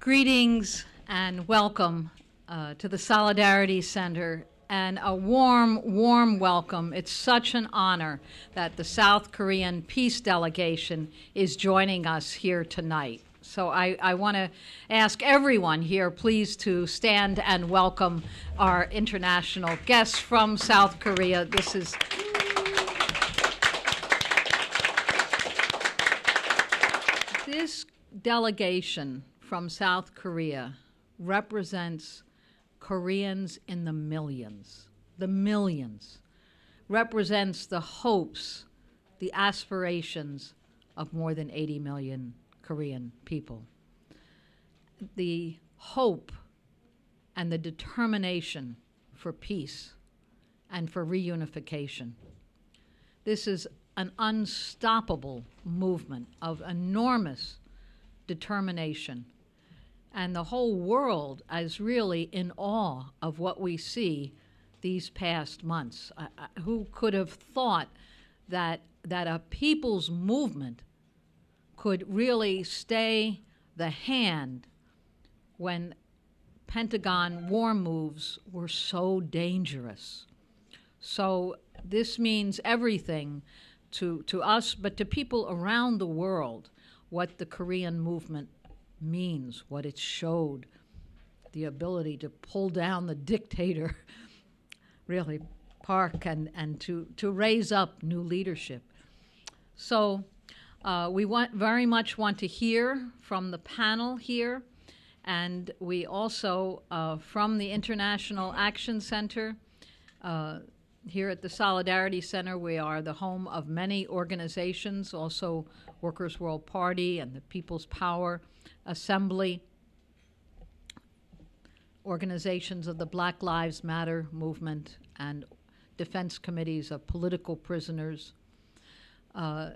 Greetings and welcome uh, to the Solidarity Center and a warm, warm welcome. It's such an honor that the South Korean peace delegation is joining us here tonight. So I, I want to ask everyone here, please, to stand and welcome our international guests from South Korea. This is. This delegation from South Korea represents Koreans in the millions, the millions, represents the hopes, the aspirations of more than 80 million Korean people. The hope and the determination for peace and for reunification. This is an unstoppable movement of enormous determination. And the whole world is really in awe of what we see these past months. Who could have thought that, that a people's movement could really stay the hand when Pentagon war moves were so dangerous? So this means everything to, to us, but to people around the world, what the Korean movement means, what it showed, the ability to pull down the dictator, really, Park, and, and to, to raise up new leadership. So uh, we want, very much want to hear from the panel here, and we also, uh, from the International Action Center, uh, here at the Solidarity Center, we are the home of many organizations, also Workers' World Party and the People's Power Assembly, organizations of the Black Lives Matter movement, and defense committees of political prisoners. Uh,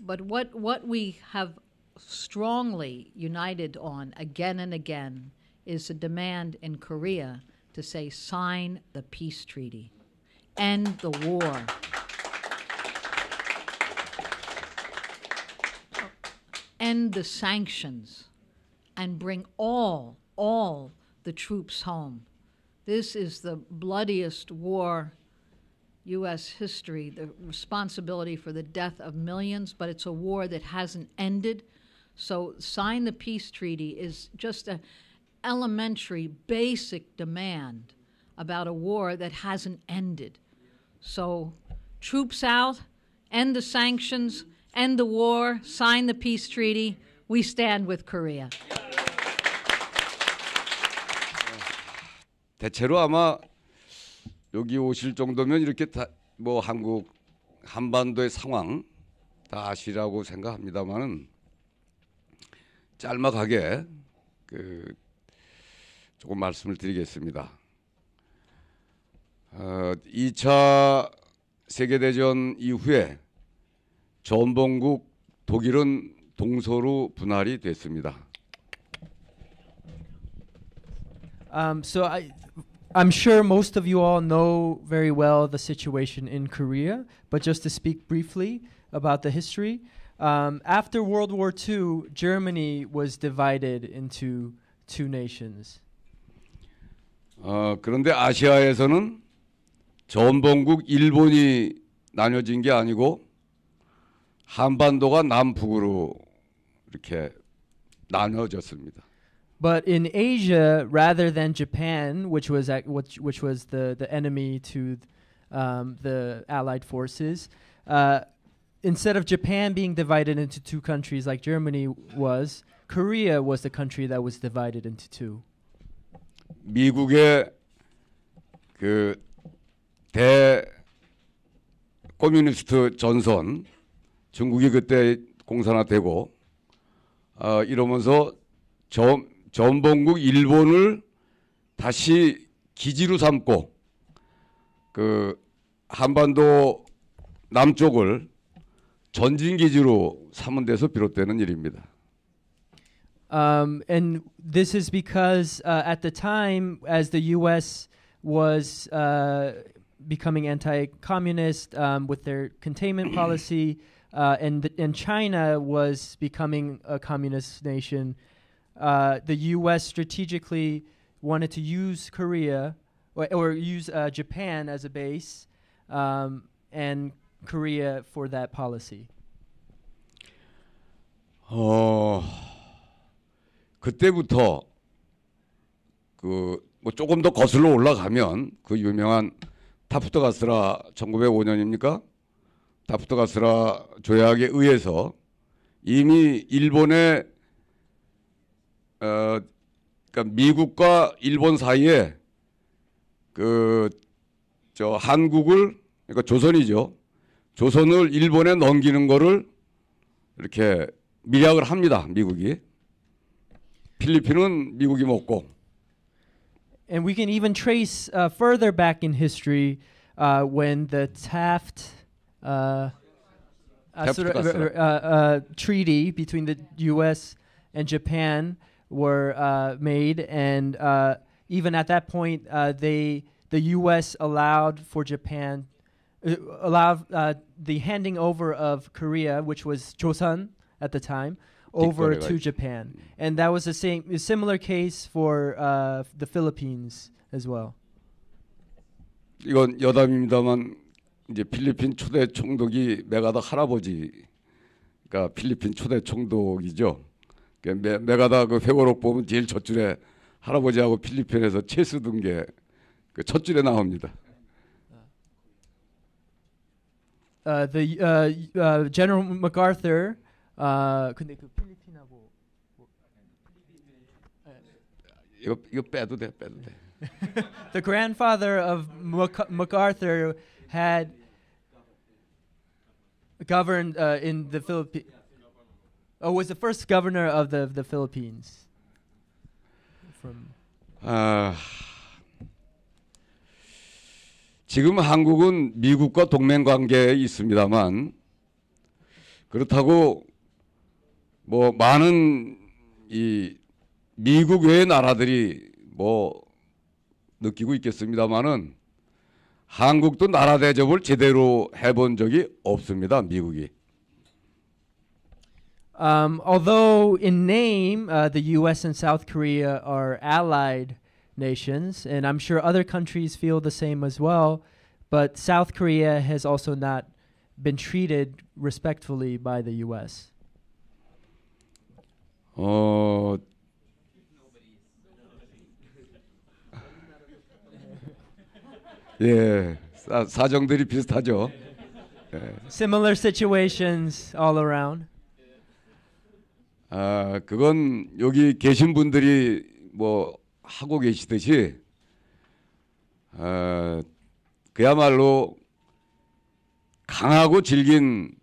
but what, what we have strongly united on again and again is the demand in Korea to say, sign the peace treaty end the war. End the sanctions and bring all, all the troops home. This is the bloodiest war U.S. history, the responsibility for the death of millions, but it's a war that hasn't ended. So, sign the peace treaty is just an elementary, basic demand about a war that hasn't ended. So, troops out, end the sanctions, end the war, sign the peace treaty. We stand with Korea. 대체로 아마 여기 오실 정도면 이렇게 다 뭐 한국 한반도의 상황 다 아시라고 생각합니다만은 짤막하게 그 조금 말씀을 드리겠습니다. 어, 2차 세계대전 이후에 전범국 독일은 동서로 분할이 됐습니다. Um, so I, I'm sure most of you all know very well the situation in Korea, but just to speak briefly about the history, um, after World War II, Germany was divided into two nations. 어, 그런데 아시아에서는 전범국 일본이 나뉘어진 게 아니고 한반도가 남북으로 이렇게 나눠졌습니다. But in Asia, rather than Japan, which was ac- which, which was the, the enemy to um, the Allied forces, uh, instead of Japan being divided into two countries like Germany was, Korea was the country that was divided into two. 미국의 그 대 커뮤니스트 전선 중국이 그때 공산화되고 어, 이러면서 전, 전범국 일본을 다시 기지로 삼고 그 한반도 남쪽을 전진 기지로 삼은 데서 비롯되는 일입니다. Um, and this is because uh, at the time, as the U.S. was uh, becoming anti-communist um, with their containment policy, uh, and th- and China was becoming a communist nation. uh, the U.S. strategically wanted to use Korea or, or use uh, Japan as a base um, and Korea for that policy. 어 그때부터 그 뭐 조금 더 거슬러 올라가면 그 유명한 타프트 가스라 1905년입니까? 타프트 가스라 조약에 의해서 이미 일본의 어 그러니까 미국과 일본 사이에 그 저 한국을 그러니까 조선이죠. 조선을 일본에 넘기는 거를 이렇게 밀약을 합니다. 미국이. 필리핀은 미국이 먹고 And we can even trace uh, further back in history uh, when the Taft uh, uh, sort of, Taft-Gassara. uh, uh, treaty between the U.S. and Japan were uh, made, and uh, even at that point, uh, they the U.S. allowed for Japan uh, allowed uh, the handing over of Korea, which was Joseon at the time, over to Japan, and that was the same a similar case for uh, the Philippines as well. 이건 여담입니다만 이제 필리핀 초대 총독이 메가다 할아버지 그러니까 필리핀 초대 총독이죠. 그 메, 메가다 그 회고록 보면 제일 첫 줄에 할아버지하고 필리핀에서 체스 둔게그 첫 줄에 나옵니다. uh, the uh, uh, General MacArthur. Uh, 근데 그 필리핀하고 이거 이거 빼도 돼, 빼도 돼. the grandfather of Mac- MacArthur had governed uh, in the Philippines. Oh, was the first governor of the the Philippines. From 아, 지금 한국은 미국과 동맹 관계에 있습니다만 그렇다고 뭐 많은 이 미국 외의 나라들이 뭐 느끼고 있겠습니다만은 한국도 나라 대접을 제대로 해본 적이 없습니다. 미국이. Um, although in name, uh, the U.S. and South Korea are allied nations, and I'm sure other countries feel the same as well, but South Korea has also not been treated respectfully by the U.S. 어 예, 사, 사정들이 비슷하죠. Similar situations all around. 아, 그건 여기 계신 분들이 뭐 하고 계시듯이 어, 그야말로 강하고 질긴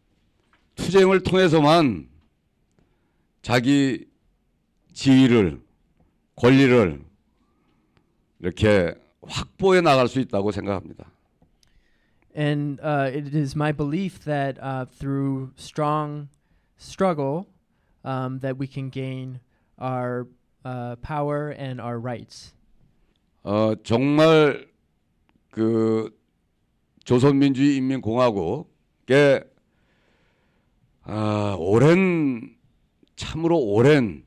투쟁을 통해서만 자기 지위를 권리를 이렇게 확보해 나갈 수 있다고 생각합니다. And uh, it is my belief that uh, through strong struggle, um, that we can gain our uh, power and our rights. 어, 정말 그 조선민주주의 인민공화국에 아, 오랜 참으로 오랜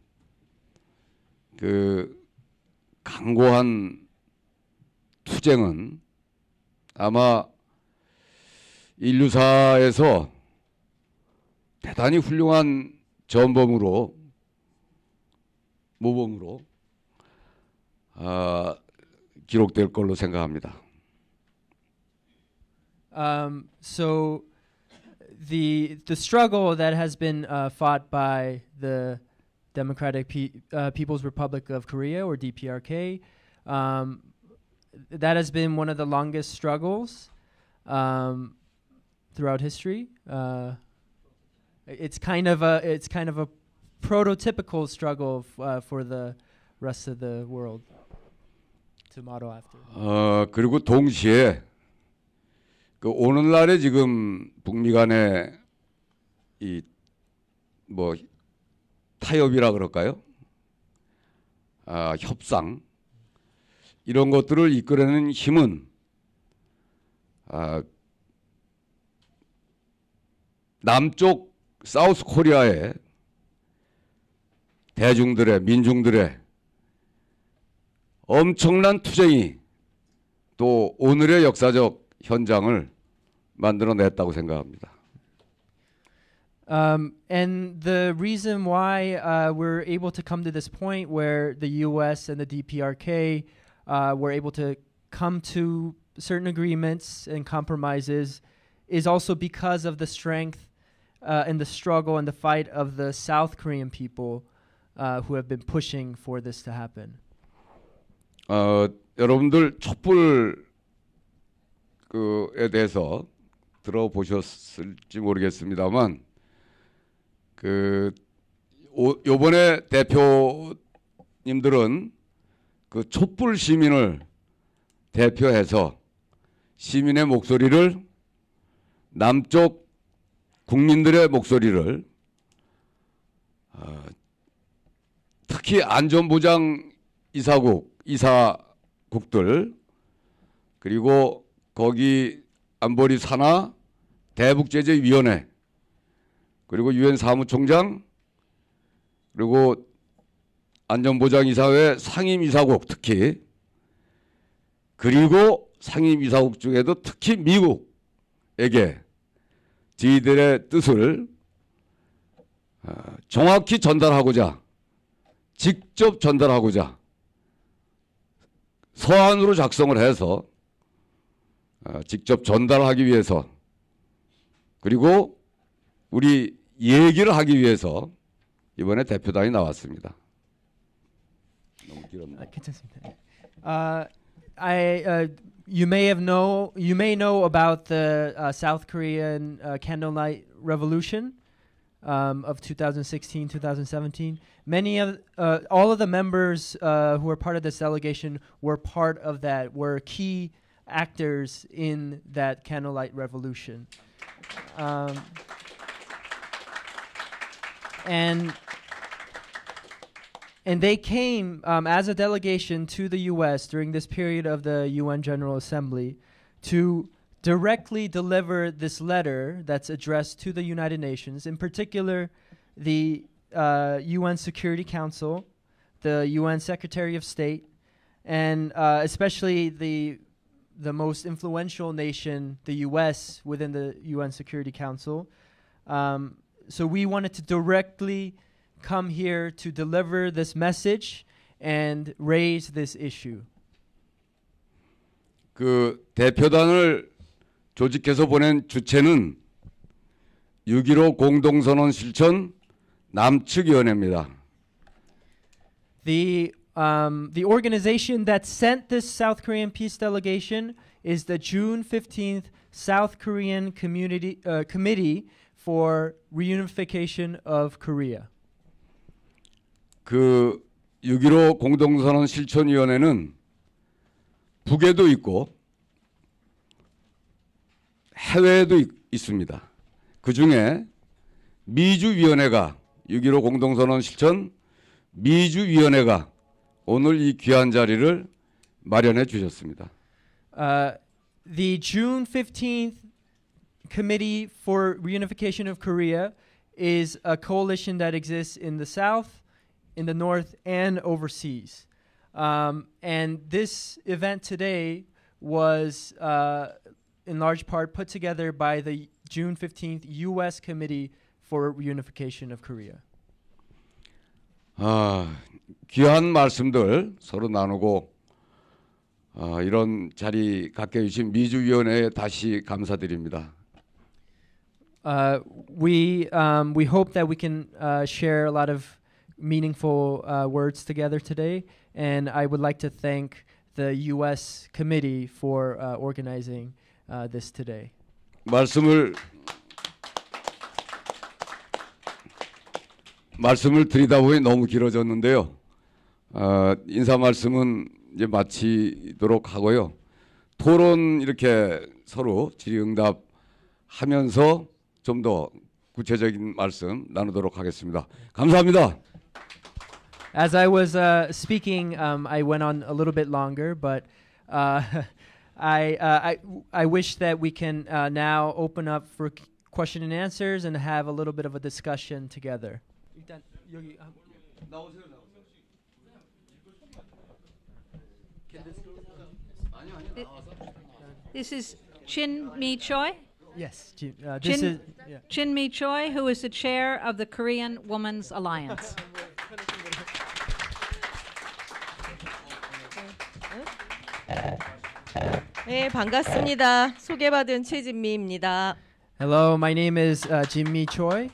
그 강고한 투쟁은 아마 인류사에서 대단히 훌륭한 전범으로 모범으로 아, 기록될 걸로 생각합니다. Um, so the the struggle that has been uh, fought by the Democratic Pe- uh, People's Republic of Korea or DPRK, um, that has been one of the longest struggles um, throughout history. Uh, it's kind of a it's kind of a prototypical struggle f- uh, for the rest of the world to model after. 어, 그리고 동시에 그 오늘날의 지금 북미 간의 이뭐 타협이라 그럴까요? 아, 협상 이런 것들을 이끌어내는 힘은 아, 남쪽 사우스 코리아의 대중들의 민중들의 엄청난 투쟁이 또 오늘의 역사적 현장을 만들어냈다고 생각합니다. Um, and the reason why uh, we're able to come to this point where the U.S. and the DPRK uh, were able to come to certain agreements and compromises is also because of the strength uh, and the struggle and the fight of the South Korean people uh, who have been pushing for this to happen. 어, 여러분들 촛불 그에 대해서 들어보셨을지 모르겠습니다만 그 오, 요번에 대표님들은 그 촛불 시민을 대표해서 시민의 목소리를 남쪽 국민들의 목소리를 어, 특히 안전보장 이사국 이사국들 그리고 거기 안보리 산하 대북제재위원회 그리고 유엔 사무총장 그리고 안전보장이사회 상임이사국 특히 그리고 상임이사국 중에도 특히 미국에게 저희들의 뜻을 어, 정확히 전달하고자 직접 전달하고자 서한으로 작성을 해서 어, 직접 전달하기 위해서 그리고 우리 얘기를 하기 위해서 이번에 대표단이 나왔습니다. 너무 길었나? 아, 괜찮습니다. Uh, I uh, you may have know you may know about the uh, South Korean uh, candlelight revolution um, of 2016 2017. Many of uh, all of the members uh, who were part of this delegation were part of that. Were key actors in that candlelight revolution. Um, and and they came um, as a delegation to the U.S. during this period of the UN General Assembly to directly deliver this letter that's addressed to the United Nations, in particular, the uh, UN Security Council, the UN Secretary of State, and uh, especially the the most influential nation, the U.S. within the UN Security Council. Um, so we wanted to directly come here to deliver this message and raise this issue. 그 대표단을 조직해서 보낸 주체는 6.15 공동선언 실천 남측위원회입니다. The um, the organization that sent this South Korean peace delegation is the June 15th South Korean Community uh, Committee for Reunification of Korea. 그 6.15 공동선언 실천위원회는 북에도 있고 해외에도 있, 있습니다. 그 중에 미주위원회가 6.15 공동선언 실천 미주위원회가 오늘 이 귀한 자리를 마련해 주셨습니다. Uh, the June 15th Committee for Reunification of Korea is a coalition that exists in the South, in the North, and overseas. Um, and this event today was, uh, in large part, put together by the June 15th U.S. Committee for Reunification of Korea. 아, 귀한 말씀들 서로 나누고 아, 이런 자리 갖게 해주신 미주위원회에 다시 감사드립니다. Uh, we um, we hope that we can uh, share a lot of meaningful uh, words together today, and I would like to thank the U.S. committee for uh, organizing uh, this today. 말씀을 말씀을 드리다 보니 너무 길어졌는데요. 어, 인사 말씀은 이제 마치도록 하고요. 토론 이렇게 서로 질의응답 하면서 좀 더 구체적인 말씀 나누도록 하겠습니다. 감사합니다. As I was uh, speaking, um, I went on a little bit longer, but uh, I, uh, I I wish that we can uh, now open up for question and answers and have a little bit of a discussion together. 일단 여기 한- This is Chin Mi Choi. Yes. Uh, this Jin- is yeah. Chin Mi Choi, who is the chair of the Korean Women's Alliance. 네, 반갑습니다. 소개받은 최진미입니다. Hello, my name is uh, Jimmy Choi.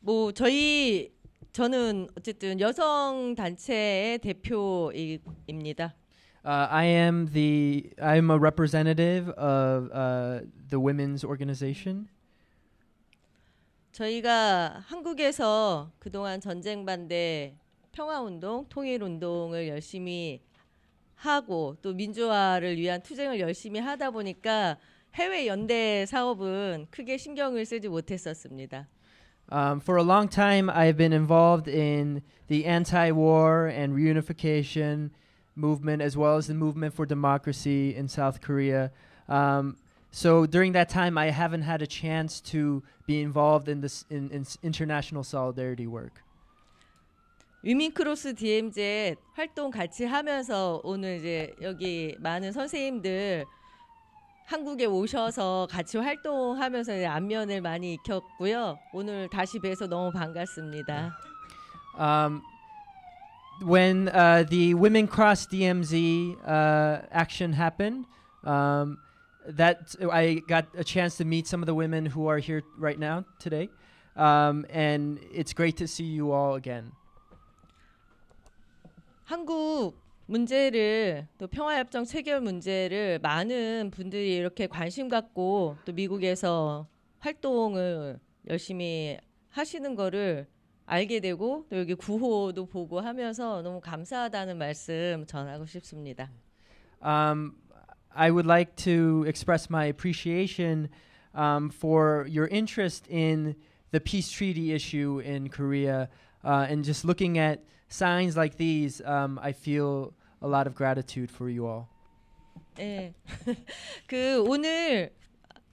뭐 저희 저는 어쨌든 여성 단체의 대표입니다. Uh, I am the I am a representative of uh, the women's organization. 저희가 한국에서 그동안 전쟁 반대 평화 운동, 통일 운동을 열심히 하고 또 민주화를 위한 투쟁을 열심히 하다 보니까 해외 연대 사업은 크게 신경을 쓰지 못했었습니다. Um, for a long time, I've been involved in the anti-war and reunification movement, as well as the movement for democracy in South Korea. Um, so during that time, I haven't had a chance to be involved in this in, in s- international solidarity work. 위민크로스 DMZ 활동 같이 하면서 오늘 이제 여기 많은 선생님들 한국에 오셔서 같이 활동하면서 이제 안면을 많이 익혔고요. 오늘 다시 뵈서 너무 반갑습니다. Um, when uh, the Women Cross DMZ uh, action happened, um, that I got a chance to meet some of the women who are here right now today, um, and it's great to see you all again. 한국 문제를 또 평화협정 체결 문제를 많은 분들이 이렇게 관심 갖고 또 미국에서 활동을 열심히 하시는 거를 알게 되고 또 여기 구호도 보고 하면서 너무 감사하다는 말씀 전하고 싶습니다. Um, I would like to express my appreciation um, for your interest in the peace treaty issue in Korea, uh, and just looking at signs like these, um, I feel a lot of gratitude for you all. 예. 그 오늘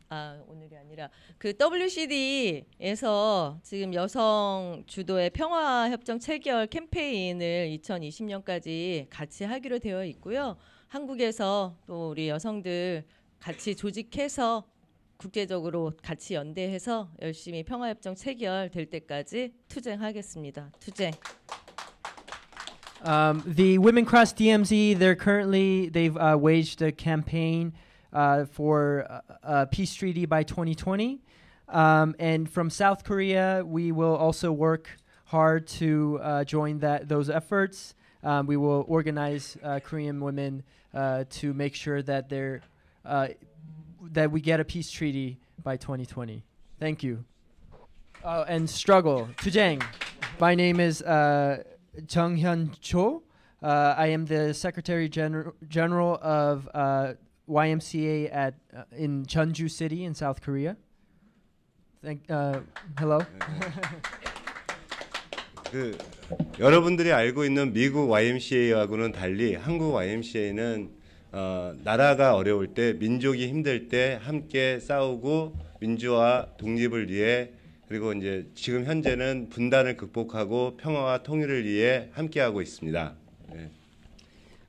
아 오늘이 아니라 그 WCD에서 지금 여성 주도의 평화 협정 체결 캠페인을 2020년까지 같이 하기로 되어 있고요. 한국에서 또 우리 여성들 같이 조직해서 국제적으로 같이 연대해서 열심히 평화 협정 체결 될 때까지 투쟁하겠습니다. 투쟁. Um, the Women Cross DMZ, they're currently they've uh, waged a campaign uh, for uh, a peace treaty by 2020, um, and from South Korea, we will also work hard to uh, join that those efforts. Um, we will organize uh, Korean women uh, to make sure that they're uh, that we get a peace treaty by 2020. Thank you. Oh, and struggle. Tujang. My name is uh, Chung Hyun Cho. Uh, I am the Secretary Gener- General of uh, YMCA at uh, in Jeonju City in South Korea. Thank. Uh, hello. 그 여러분들이 알고 있는 미국 YMCA하고는 달리 한국 YMCA는 어, 나라가 어려울 때 민족이 힘들 때 함께 싸우고 민주화 독립을 위해 그리고 이제 지금 현재는 분단을 극복하고 평화와 통일을 위해 함께하고 있습니다. 네.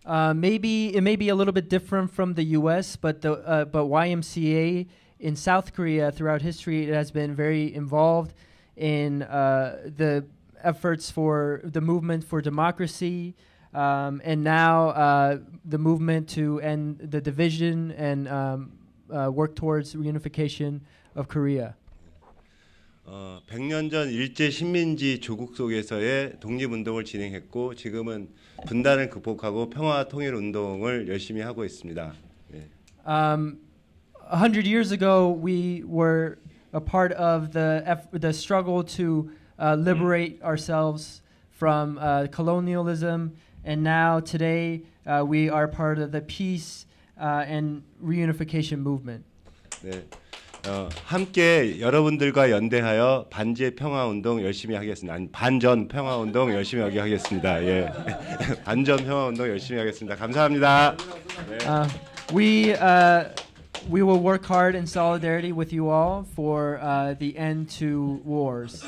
Uh, maybe it may be a little bit different from the U.S., but the uh, but YMCA in South Korea throughout history it has been very involved in uh, the efforts for the movement for democracy, um, and now uh, the movement to end the division and um, uh, work towards reunification of Korea. 어, 100년 전 일제 식민지 조국 속에서의 독립운동을 진행했고 지금은 분단을 극복하고 평화 통일 운동을 열심히 하고 있습니다. 네. Um, a hundred years ago, we were a part of the eff- the struggle to uh, liberate ourselves from uh, colonialism, and now today uh, we are part of the peace uh, and reunification movement. 네. 어, 함께 여러분들과 연대하여 반지의 평화 운동 열심히 하겠습니다. 아니, 반전 평화 운동 열심히 하겠습니다. 예. 반전 평화 운동 열심히 하겠습니다. 감사합니다. Uh, we uh, we will work hard in solidarity with you all for uh, the end to wars.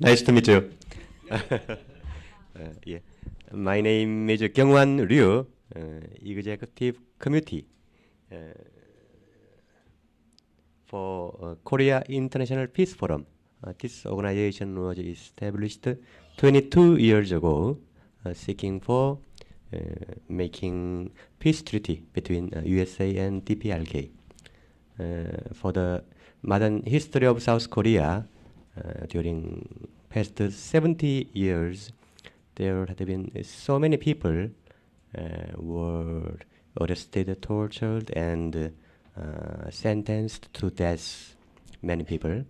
Nice to meet you. Uh, yeah. My name is Kyungwan Ryu, uh, Executive Committee uh, for uh, Korea International Peace Forum. Uh, this organization was established 22 years ago, uh, seeking for uh, making peace treaty between uh, USA and DPRK. Uh, for the modern history of South Korea, uh, past 70 years, there had been so many people uh, were arrested, tortured, and uh, sentenced to death. Many people,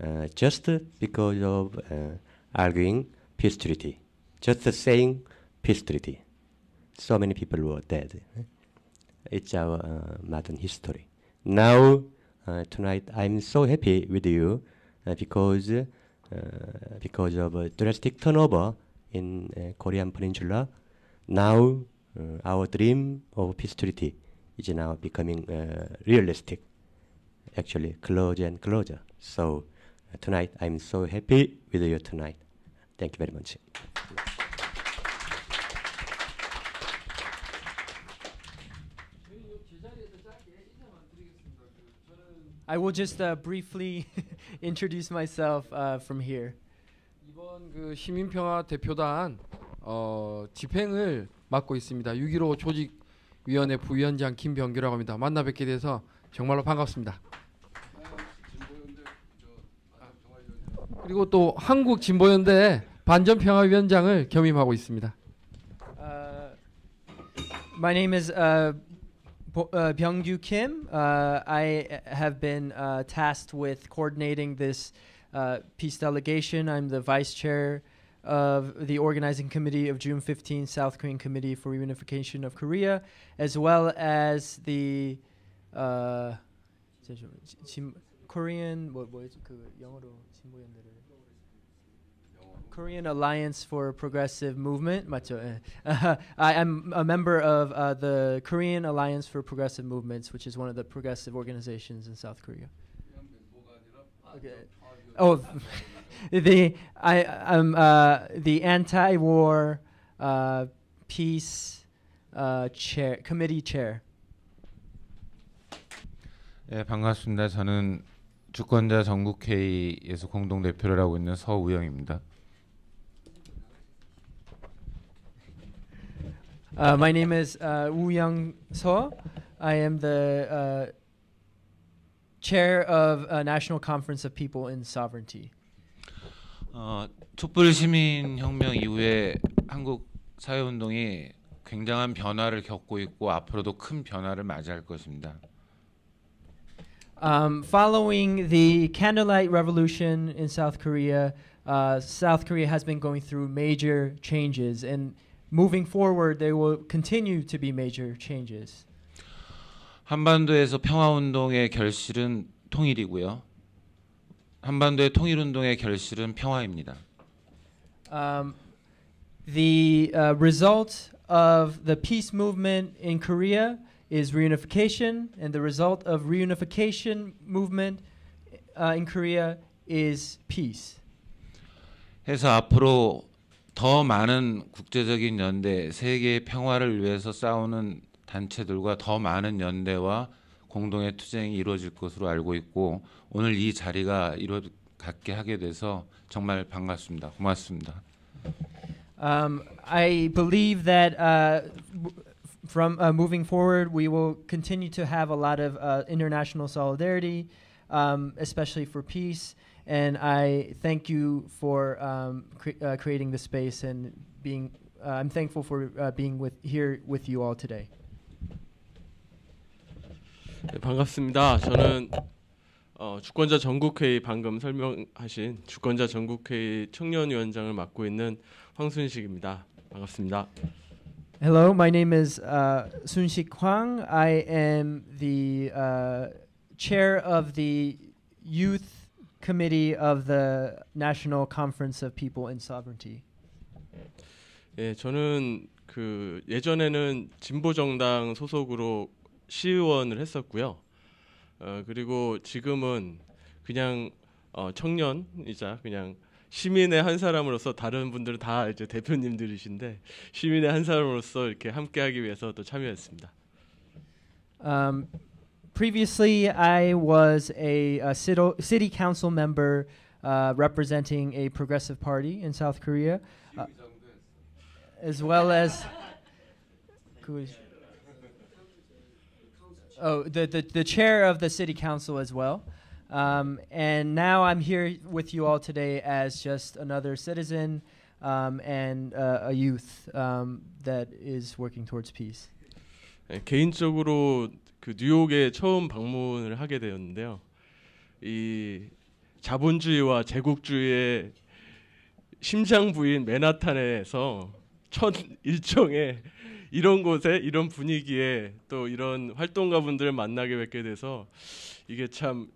uh, just because of arguing peace treaty, just saying peace treaty. So many people were dead. It's our modern history. Now, uh, tonight, I'm so happy with you uh, because because of a drastic turnover in uh, Korean Peninsula. Now, uh, our dream of peace treaty is now becoming uh, realistic. Actually, closer and closer. So, uh, tonight, I'm so happy with you tonight. Thank you very much. I will just uh, briefly introduce myself uh, from here. 이번 그 시민평화 대표단 어, 집행을 맡고 있습니다. 6.15 조직위원회 부위원장 김병규라고 합니다. 만나 뵙게 돼서 정말로 반갑습니다. 그리고 또 한국 진보연대 반전평화위원장을 겸임하고 있습니다. Uh, my name is uh, uh, Byung-gyu Kim. Uh, I have been uh, tasked with coordinating this uh, peace delegation. I'm the vice chair of the organizing committee of June 15 South Korean Committee for Reunification of Korea, as well as the uh, 잠시만요. 지- 진- Korean 뭐 뭐였지 그 영어로 진보연대를 Korean Alliance for Progressive Movement 맞죠? 예. I am a member of uh, the Korean Alliance for Progressive Movements, which is one of the progressive organizations in South Korea. Okay. Oh, the I am uh, the anti-war uh, peace uh, chair committee chair. 네, 반갑습니다. 저는 주권자 전국회의에서 공동 대표를 하고 있는 서우영입니다. Uh, my name is uh, Woo Young So. I am the uh, chair of a National Conference of People in Sovereignty. 어, 촛불 시민 혁명 이후에 한국 사회 운동이 굉장한 변화를 겪고 있고 앞으로도 큰 변화를 맞이할 것입니다. Um, following the candlelight revolution in South Korea, uh, South Korea has been going through major changes, and moving forward, there will continue to be major changes. 한반도에서 평화 운동의 결실은 통일이고요. 한반도의 통일 운동의 결실은 평화입니다. Um, the uh, result of the peace movement in Korea is reunification, and the result of reunification movement uh, in Korea is peace. 해서 앞으로 더 많은 국제적인 연대, 세계의 평화를 위해서 싸우는 단체들과 더 많은 연대와 공동의 투쟁이 이루어질 것으로 알고 있고 오늘 이 자리가 이루 갖게 하게 돼서 정말 반갑습니다. 고맙습니다. Um, I believe that uh, from uh, moving forward, we will continue to have a lot of uh, international solidarity, um, especially for peace. And I thank you for um, cre- uh, creating the space and being. Uh, I'm thankful for uh, being with here with you all today. 네, 반갑습니다. 저는 어, 주권자 전국회의 방금 설명하신 주권자 전국회의 청년위원장을 맡고 있는 황순식입니다. 반갑습니다. Hello, my name is uh, Sun-sik Hwang. I am the uh, chair of the youth committee of the National Conference of People in Sovereignty. 예, 저는 그 예전에는 진보 정당 소속으로 시의원을 했었고요. 어, 그리고 지금은 그냥 어, 청년이자 그냥 시민의 한 사람으로서 다른 분들은 다 이제 대표님들이신데 시민의 한 사람으로서 이렇게 함께하기 위해서 또 참여했습니다. Um, previously, I was a, a cito- city council member uh, representing a progressive party in South Korea, uh, as well as. who is- Oh, the, the, the chair of the city council as well. Um, and now I'm here with you all today as just another citizen um, and uh, a youth um, that is working towards peace. 네, 개인적으로 그 뉴욕에 처음 방문을 하게 되었는데요. 이 자본주의와 제국주의의 심장 부인 맨하탄에서 첫 일정에 이런 곳에 이런 분위기에 또 이런 활동가분들을 만나게 뵙게 돼서 이게 참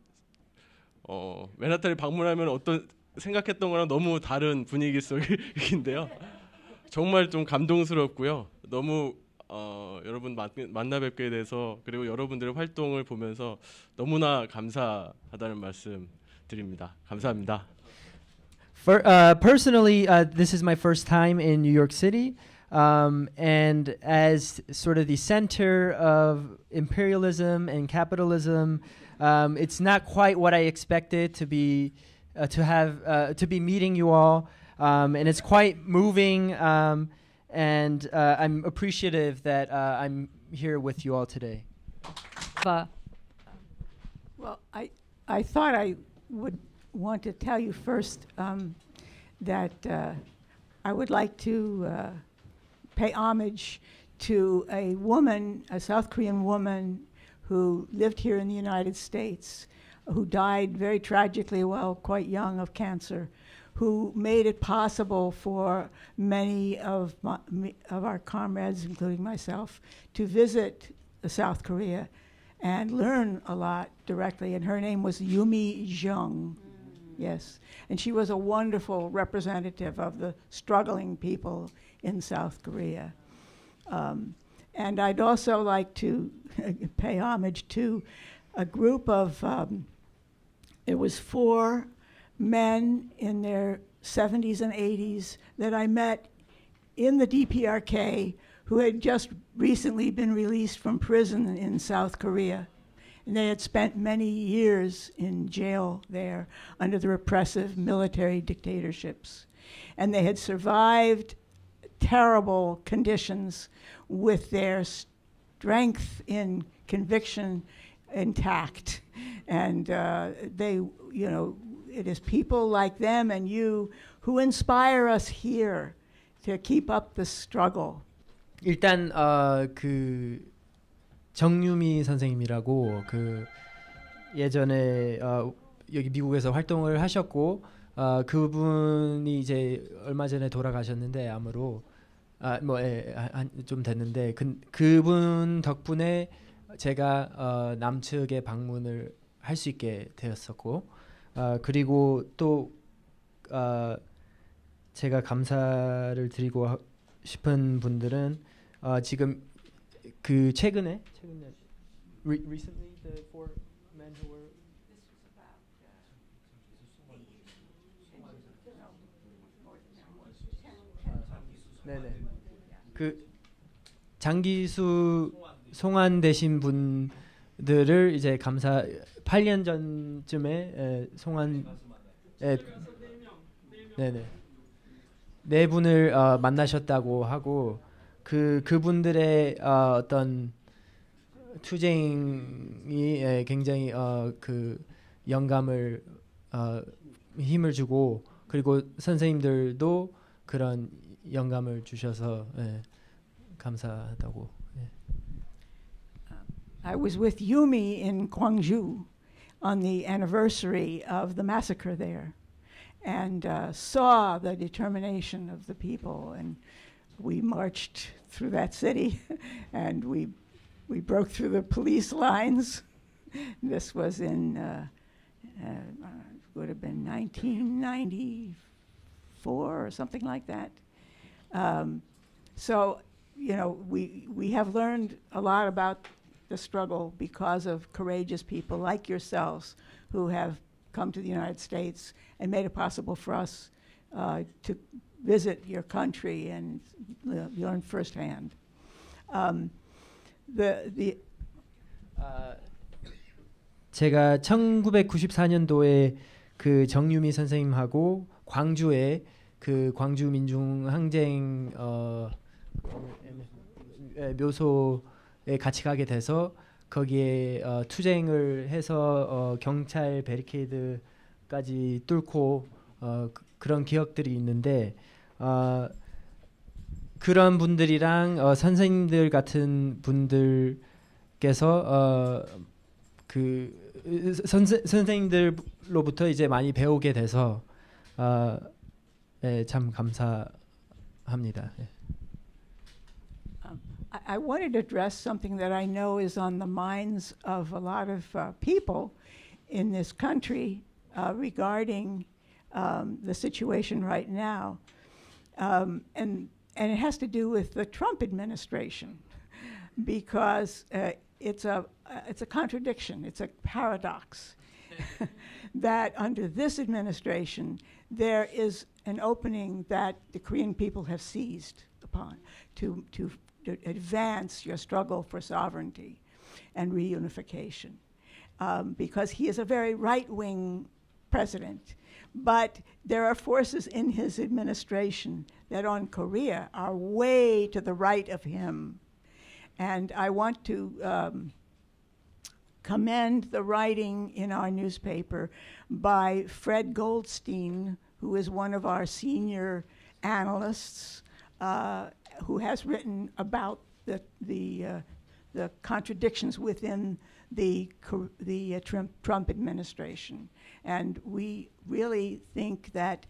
어, 맨하탄을 방문하면 어떤 생각했던 거랑 너무 다른 분위기 속인데요. 정말 좀 감동스럽고요. 너무 어, 여러분 만, 만나 뵙게 돼서 그리고 여러분들의 활동을 보면서 너무나 감사하다는 말씀 드립니다. 감사합니다. For, uh, personally, uh, this is my first time in New York City. Um, and as sort of the center of imperialism and capitalism, um, it's not quite what I expected to be uh, to have uh, to be meeting you all, um, and it's quite moving. and uh, I'm appreciative that uh, I'm here with you all today. Uh, Well, I, I thought I would want to tell you first um, that uh, I would like to uh, pay homage to a woman, a South Korean woman who lived here in the United States, who died very tragically while quite young of cancer, who made it possible for many of, my, of our comrades, including myself, to visit South Korea and learn a lot directly. And her name was Yumi Jung. Yes. And she was a wonderful representative of the struggling people in South Korea. Um, and I'd also like to pay homage to a group of, um, it was four men in their 70s and 80s that I met in the DPRK who had just recently been released from prison in South Korea. And they had spent many years in jail there under the repressive military dictatorships. And they had survived terrible conditions with their strength in conviction intact. And uh, they, you know, it is people like them and you who inspire us here to keep up the struggle. 일단 어, 그 정유미 선생님이라고 그 예전에 어, 여기 미국에서 활동을 하셨고 어, 그분이 이제 얼마 전에 돌아가셨는데 암으로 아뭐좀 됐는데 그, 그분 덕분에 제가 어, 남측에 방문을 할 수 있게 되었었고 어, 그리고 또 어, 제가 감사를 드리고 하- 싶은 분들은 어, 지금 그 최근에 최근에 re, recently the four men who were 네네. 그 장기수 송환 되신 분들을 이제 감사 8년 전쯤에 에, 송환 에, 네네 네 분을 어, 만나셨다고 하고 그 그분들의 어, 어떤 투쟁이 예, 굉장히 어, 그 영감을 어, 힘을 주고 그리고 선생님들도 그런 영감을 주셔서 예, 감사하다고 예. I was with Yumi in Gwangju on the anniversary of the massacre there and uh, saw the determination of the people. And we marched through that city and we, we broke through the police lines. this was in, uh, uh, would have been 1994 or something like that. Um, so, you know, we, we have learned a lot about the struggle because of courageous people like yourselves who have come to the United States and made it possible for us uh, to visit your country and uh, learn firsthand. Um, the the 아, 제가 1994년도에 그 정유미 선생님하고 광주에 그 광주 민중 항쟁 어, 에, 묘소에 같이 가게 돼서 거기에 어, 투쟁을 해서 어, 경찰 베리케이드까지 뚫고 어, 그, 그런 기억들이 있는데 어, 그런 분들이랑 어, 선생님들 같은 분들께서 어, 그 선생 선생님들로부터 이제 많이 배우게 돼서 어, 예, 참 감사합니다. 예. I, I wanted to address something that I know is on the minds of a lot of uh, people in this country uh, regarding um, the situation right now. Um, and, and it has to do with the Trump administration because uh, it's, a, uh, it's a contradiction, it's a paradox. that under this administration, there is an opening that the Korean people have seized upon to, to to advance your struggle for sovereignty and reunification. Um, because he is a very right wing president. But there are forces in his administration that on Korea are way to the right of him. And I want to um, commend the writing in our newspaper by Fred Goldstein, who is one of our senior analysts. Uh, who has written about the, the, uh, the contradictions within the, the uh, Trump, Trump administration. And we really think that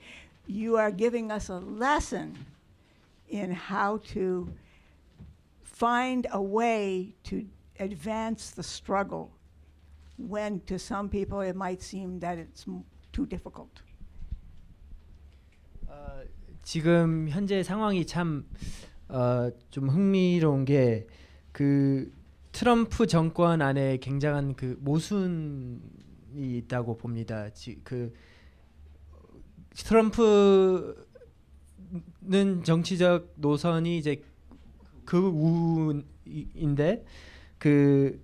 you are giving us a lesson in how to find a way to advance the struggle when to some people it might seem that it's too difficult. 어, 지금 현재 상황이 참 어, 좀 흥미로운 게 그 트럼프 정권 안에 굉장한 그 모순이 있다고 봅니다. 지, 그 트럼프는 정치적 노선이 이제 극우인데 그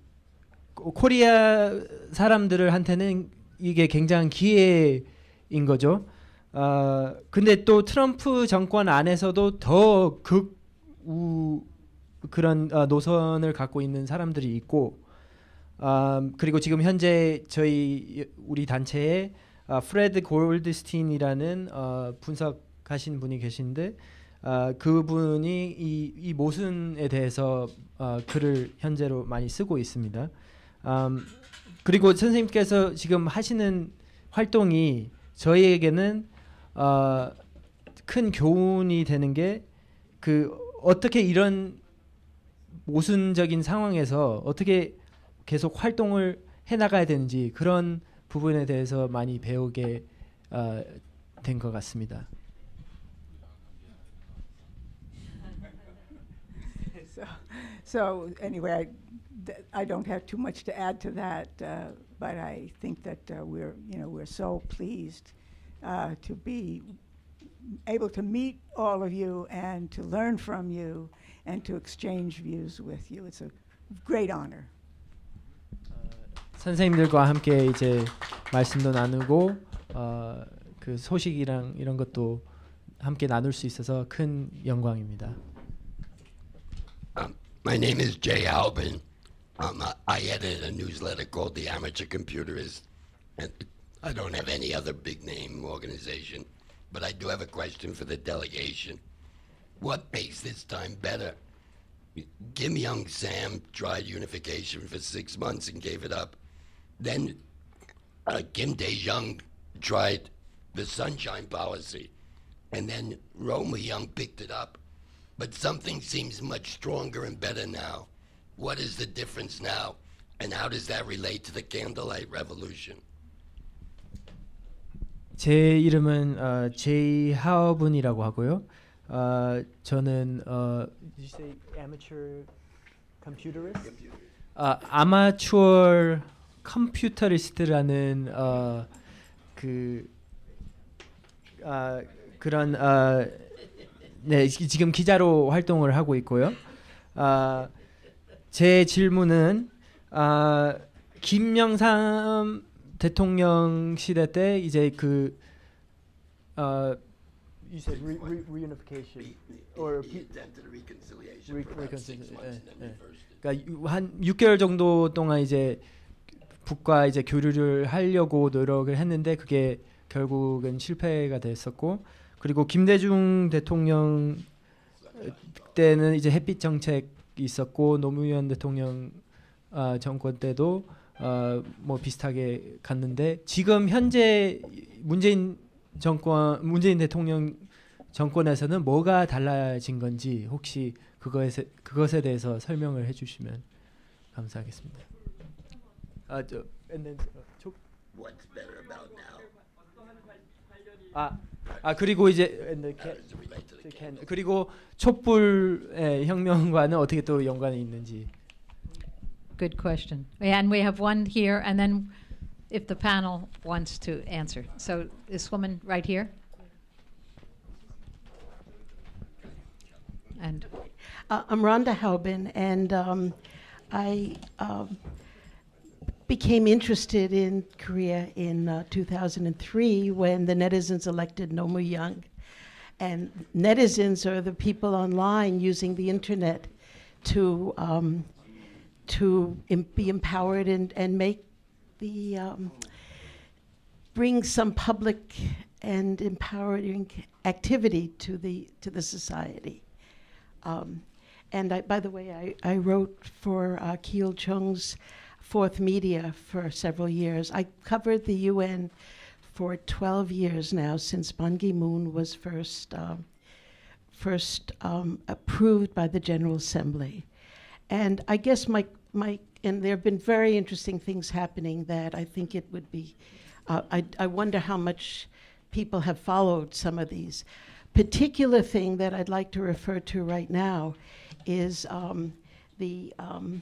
코리아 사람들한테는 이게 굉장한 기회인 거죠. 어, 근데 또 트럼프 정권 안에서도 더 극 우 그런 어, 노선을 갖고 있는 사람들이 있고 음, 그리고 지금 현재 저희 우리 단체에 어, 프레드 골드스틴이라는 어, 분석하신 분이 계신데 어, 그분이 이, 이 모순에 대해서 어, 글을 현재로 많이 쓰고 있습니다. 음, 그리고 선생님께서 지금 하시는 활동이 저희에게는 어, 큰 교훈이 되는 게그 어떻게 이런 모순적인 상황에서 어떻게 계속 활동을 해 나가야 되는지 그런 부분에 대해서 많이 배우게 어, 된것 같습니다. so, so anyway, I, I don't have too much to add to that, uh, but I think that uh, we're you know we're so pleased uh, to be able to meet all of you and to learn from you and to exchange views with you. It's a great honor. 선생님들과 함께 이제 말씀도 나누고 어, 그 소식이랑 이런 것도 함께 나눌 수 있어서 큰 영광입니다. Um, my name is Jay Hauben. Um, I edit a newsletter called The Amateur Computerist, and I don't have any other big name organization. But I do have a question for the delegation. What makes this time better? Kim Young Sam tried unification for six months and gave it up. Then uh, Kim Dae Jung tried the sunshine policy, and then Roh Moo-hyun picked it up. But something seems much stronger and better now. What is the difference now, and how does that relate to the candlelight revolution? 제 이름은 어, 제이 하어분이라고 하고요. 어, 저는 어, did you say amateur computerist? 아, 아마추어 컴퓨터리스트라는 어, 그 아, 그런 어, 네 지- 지금 기자로 활동을 하고 있고요. 아, 제 질문은 아, 김영삼 대통령 시대 때 이제 그 어, you said re, re, reunification or pe- reconciliation Re- for about six reconciliation, and 예, then 예. reversed it. 그러니까 유- 한 6개월 정도 동안 이제 북과 이제 교류를 하려고 노력을 했는데 그게 결국은 실패가 됐었고 그리고 김대중 대통령 때는 이제 햇빛 정책이 있었고 노무현 대통령 아, 정권 때도 어, 뭐 비슷하게 갔는데 지금 현재 문재인 정권 문재인 대통령 정권에서는 뭐가 달라진 건지 혹시 그것에 그것에 대해서 설명을 해주시면 감사하겠습니다. 아, 저 and then, 어, 초, What's better about now? 아, 아 그리고 이제 and the How can- can-? 그리고 촛불의 혁명과는 어떻게 또 연관이 있는지. Good question. And we have one here, and then if the panel wants to answer. So this woman right here. And Uh, I'm Ronda Hauben, and um, I um, became interested in Korea in uh, 2003 when the netizens elected Roh Moo-hyun. And netizens are the people online using the internet to um, to be empowered and, and make the um, bring some public and empowering activity to the to the society. Um, and I, by the way, I, I wrote for uh, Chung's Fourth Media for several years. I covered the UN for 12 years now, since Ban Ki-moon was first um, first um, approved by the General Assembly. And I guess my my and there have been very interesting things happening that I think it would be. Uh, I I wonder how much people have followed some of these. Particular thing that I'd like to refer to right now is um, the um,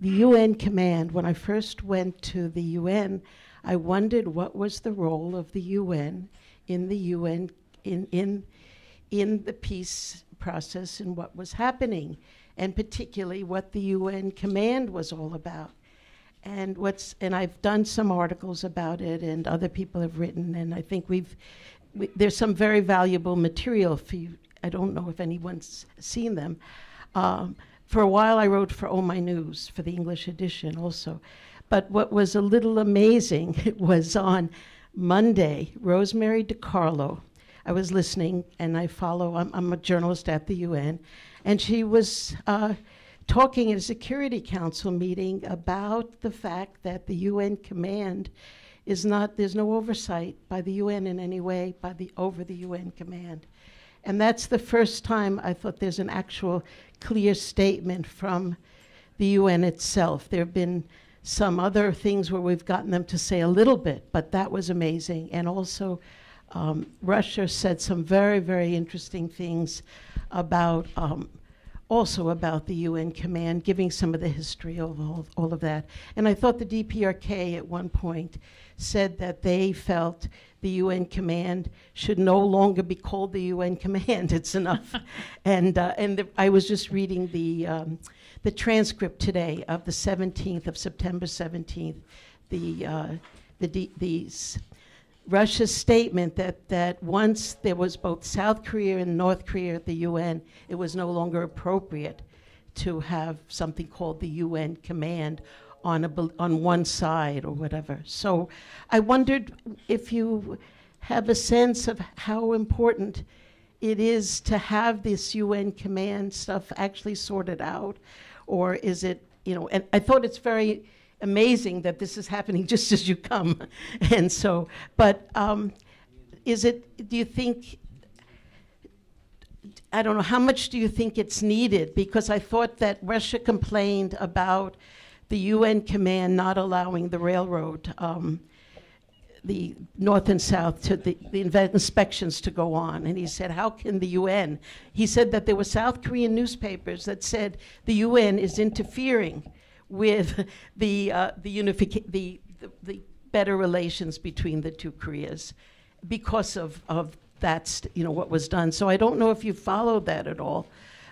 the UN command. When I first went to the UN, I wondered what was the role of the UN in the UN in in in the peace process and what was happening, and particularly what the UN command was all about. And what's and I've done some articles about it, and other people have written, and I think we've we, there's some very valuable material for you. I don't know if anyone's seen them. Um, for a while, I wrote for Oh My News for the English edition also. But what was a little amazing was on Monday, Rosemary DiCarlo. I was listening, and I follow, I'm, I'm a journalist at the UN, and she was uh, talking at a Security Council meeting about the fact that the UN command is not, there's no oversight by the UN in any way, by the, over the UN command. And that's the first time I thought there's an actual clear statement from the UN itself. There have been some other things where we've gotten them to say a little bit, but that was amazing. And also, um, Russia said some very, very interesting things about um, also about the UN command, giving some of the history of all, all of that. And I thought the DPRK at one point said that they felt the UN command should no longer be called the UN command. It's enough. and uh, and the, I was just reading the um, the transcript today of the 17th of September 17th, the uh, the D- these. Russia's statement that, that once there was both South Korea and North Korea at the UN, it was no longer appropriate to have something called the UN command on, a, on one side or whatever. So I wondered if you have a sense of how important it is to have this UN command stuff actually sorted out, or is it, you know, and I thought it's very amazing that this is happening just as you come. and so, but um, is it, do you think, I don't know, how much do you think it's needed? Because I thought that Russia complained about the UN command not allowing the railroad, um, the north and south, to the, the inspections to go on. And he said, How can the UN? He said that there were South Korean newspapers that said the UN is interfering with the, uh, the, unifica- the, the, the better relations between the two Koreas because of, of that's you know what was done. So I don't know if you followed that at all.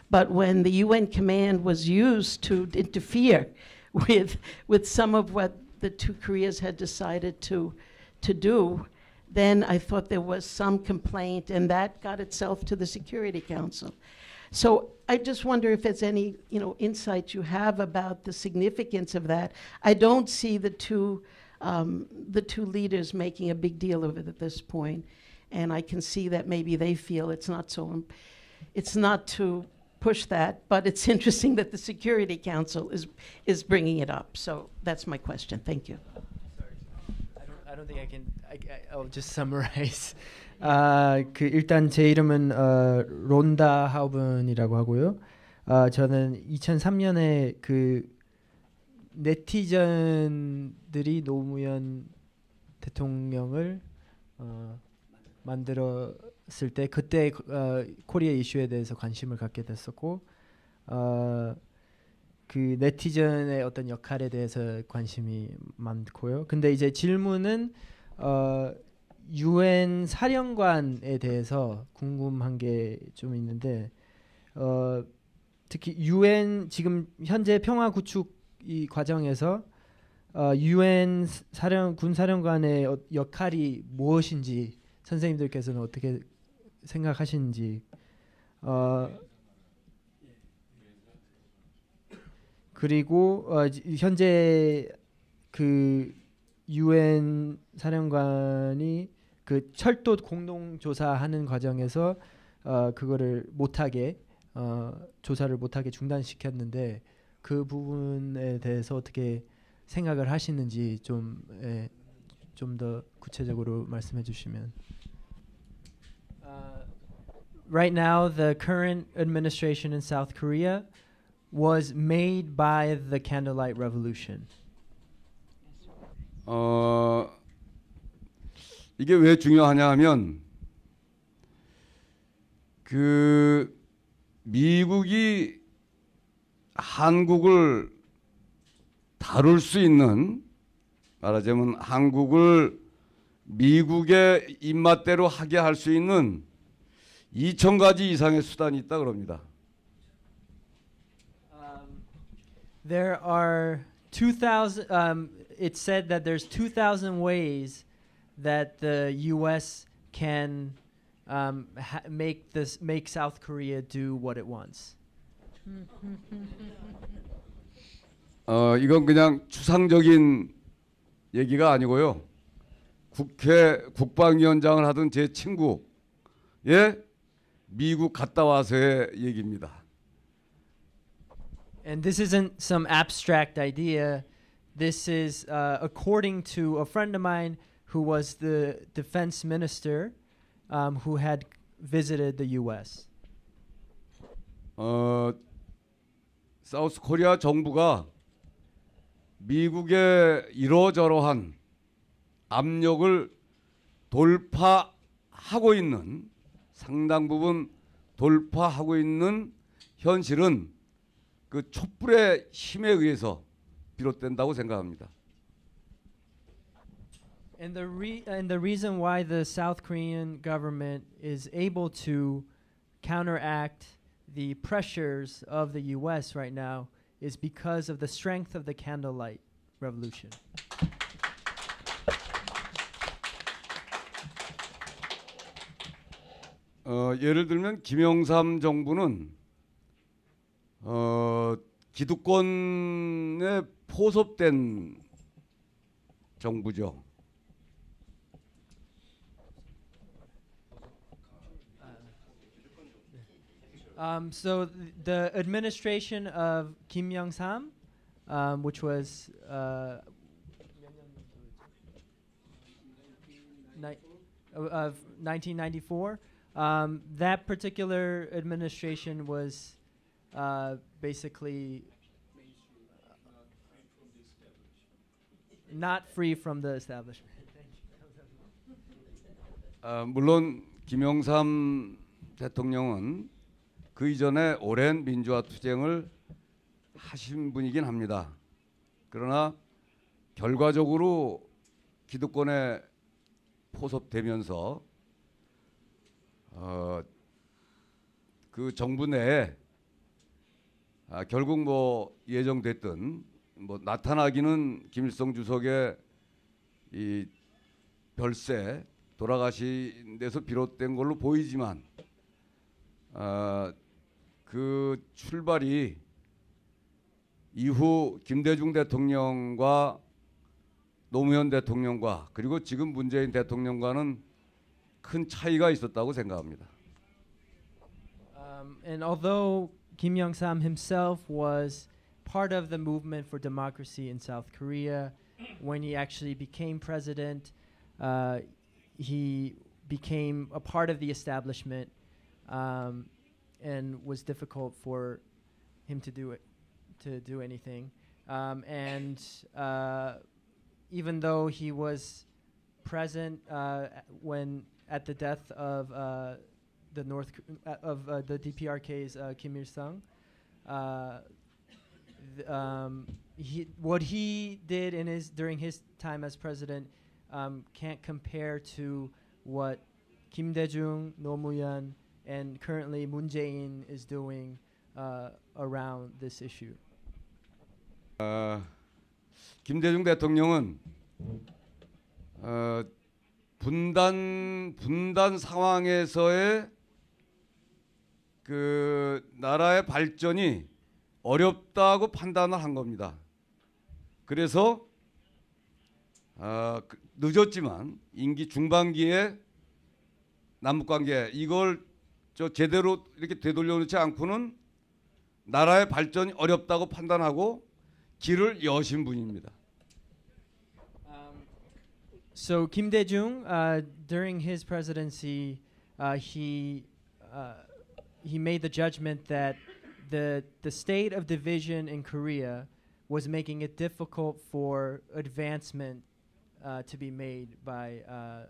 But when the UN command was used to interfere with with some of what the two Koreas had decided to to do, then I thought there was some complaint, and that got itself to the Security Council. So I just wonder if there's any, you know, insight you have about the significance of that. I don't see the two, um, the two leaders making a big deal of it at this point, and I can see that maybe they feel it's not so, it's not to push that, but it's interesting that the Security Council is is bringing it up. So that's my question. Thank you. I don't, I don't think I can. I, I'll just summarize. 아, 그 일단 제 이름은 어, 론다 하우븐이라고 하고요. 아, 저는 2003년에 그 네티즌들이 노무현 대통령을 어, 만들었을 때 그때 어, 코리아 이슈에 대해서 관심을 갖게 됐었고 어, 그 네티즌의 어떤 역할에 대해서 관심이 많고요. 근데 이제 질문은 어 유엔 사령관에 대해서 궁금한 게 좀 있는데 어 특히 유엔 지금 현재 평화 구축 이 과정에서 어 유엔 사령 군 사령관의 어- 역할이 무엇인지 선생님들께서는 어떻게 생각하시는지 어 그리고 어, 지- 현재 그 유엔 사령관이 그 철도 공동 조사하는 과정에서 어, 그거를 못하게 어, 조사를 못하게 중단시켰는데 그 부분에 대해서 어떻게 생각을 하시는지 좀좀더 구체적으로 말씀해 주시면. Uh, right now, the current administration in South Korea was made by the Candlelight Revolution. 어, 이게 왜 중요하냐 하면 그 미국이 한국을 다룰 수 있는 말하자면 한국을 미국의 입맛대로 하게 할 수 있는 2천 가지 이상의 수단이 있다 그럽니다. There are 2,000, um, it's said that there's 2,000 ways that the U.S. can um, ha- make, this, make South Korea do what it wants. 어, 이건 그냥 추상적인 얘기가 아니고요. 국회 국방위원장을 하던 제 친구, 예, 미국 갔다 와서의 얘기입니다. And this isn't some abstract idea. This is uh, according to a friend of mine who was the defense minister um, who had visited the U.S. 어, 사우스 코리아 정부가 미국의 이러저러한 압력을 돌파하고 있는 상당 부분 돌파하고 있는 현실은 그 촛불의 힘에 의해서 비롯된다고 생각합니다. And the re- and the reason why the South Korean government is able to counteract the pressures of the U.S. right now is because of the strength of the candlelight revolution. 어, 예를 들면 김영삼 정부는 어, 기득권에 포섭된 정부죠. Um, so th- the administration of Kim Young Sam, um, which was uh, ni- uh, of 1994, um, that particular administration was uh, basically not free from the establishment. 아, 물론 김영삼 대통령은 그 이전에 오랜 민주화 투쟁을 하신 분이긴 합니다. 그러나 결과적으로 기득권에 포섭되면서 어, 그 정부 내에 아, 결국 뭐 예정됐던 뭐 나타나기는 김일성 주석의 이 별세 돌아가신 데서 비롯된 걸로 보이지만 아, 그 출발이 이후 김대중 대통령과 노무현 대통령과 그리고 지금 문재인 대통령과는 큰 차이가 있었다고 생각합니다. Um, and although Kim Young Sam himself was part of the movement for democracy in South Korea, when he actually became president, uh, he became a part of the establishment, um, and was difficult for him to do it, to do anything. Um, and uh, even though he was present uh, when at the death of uh, the North uh, of uh, the DPRK's uh, Kim Il Sung. Th- um, he, what he did in his during his time as president um, can't compare to what Kim Dae-jung, Roh Moo-hyun, and currently Moon Jae-in is doing uh, around this issue. 어, 김대중 대통령은 어, 분단 분단 상황에서의 그 나라의 발전이 어렵다고 판단을 한 겁니다. 그래서 아, 그 늦었지만 임기 중반기에 남북 관계 이걸 저 제대로 이렇게 되돌려 놓지 않고는 나라의 발전이 어렵다고 판단하고 길을 여신 분입니다. So Kim Dae-jung, uh, during his presidency, uh, he uh, he made the judgment that the the state of division in Korea was making it difficult for advancement uh, to be made by uh,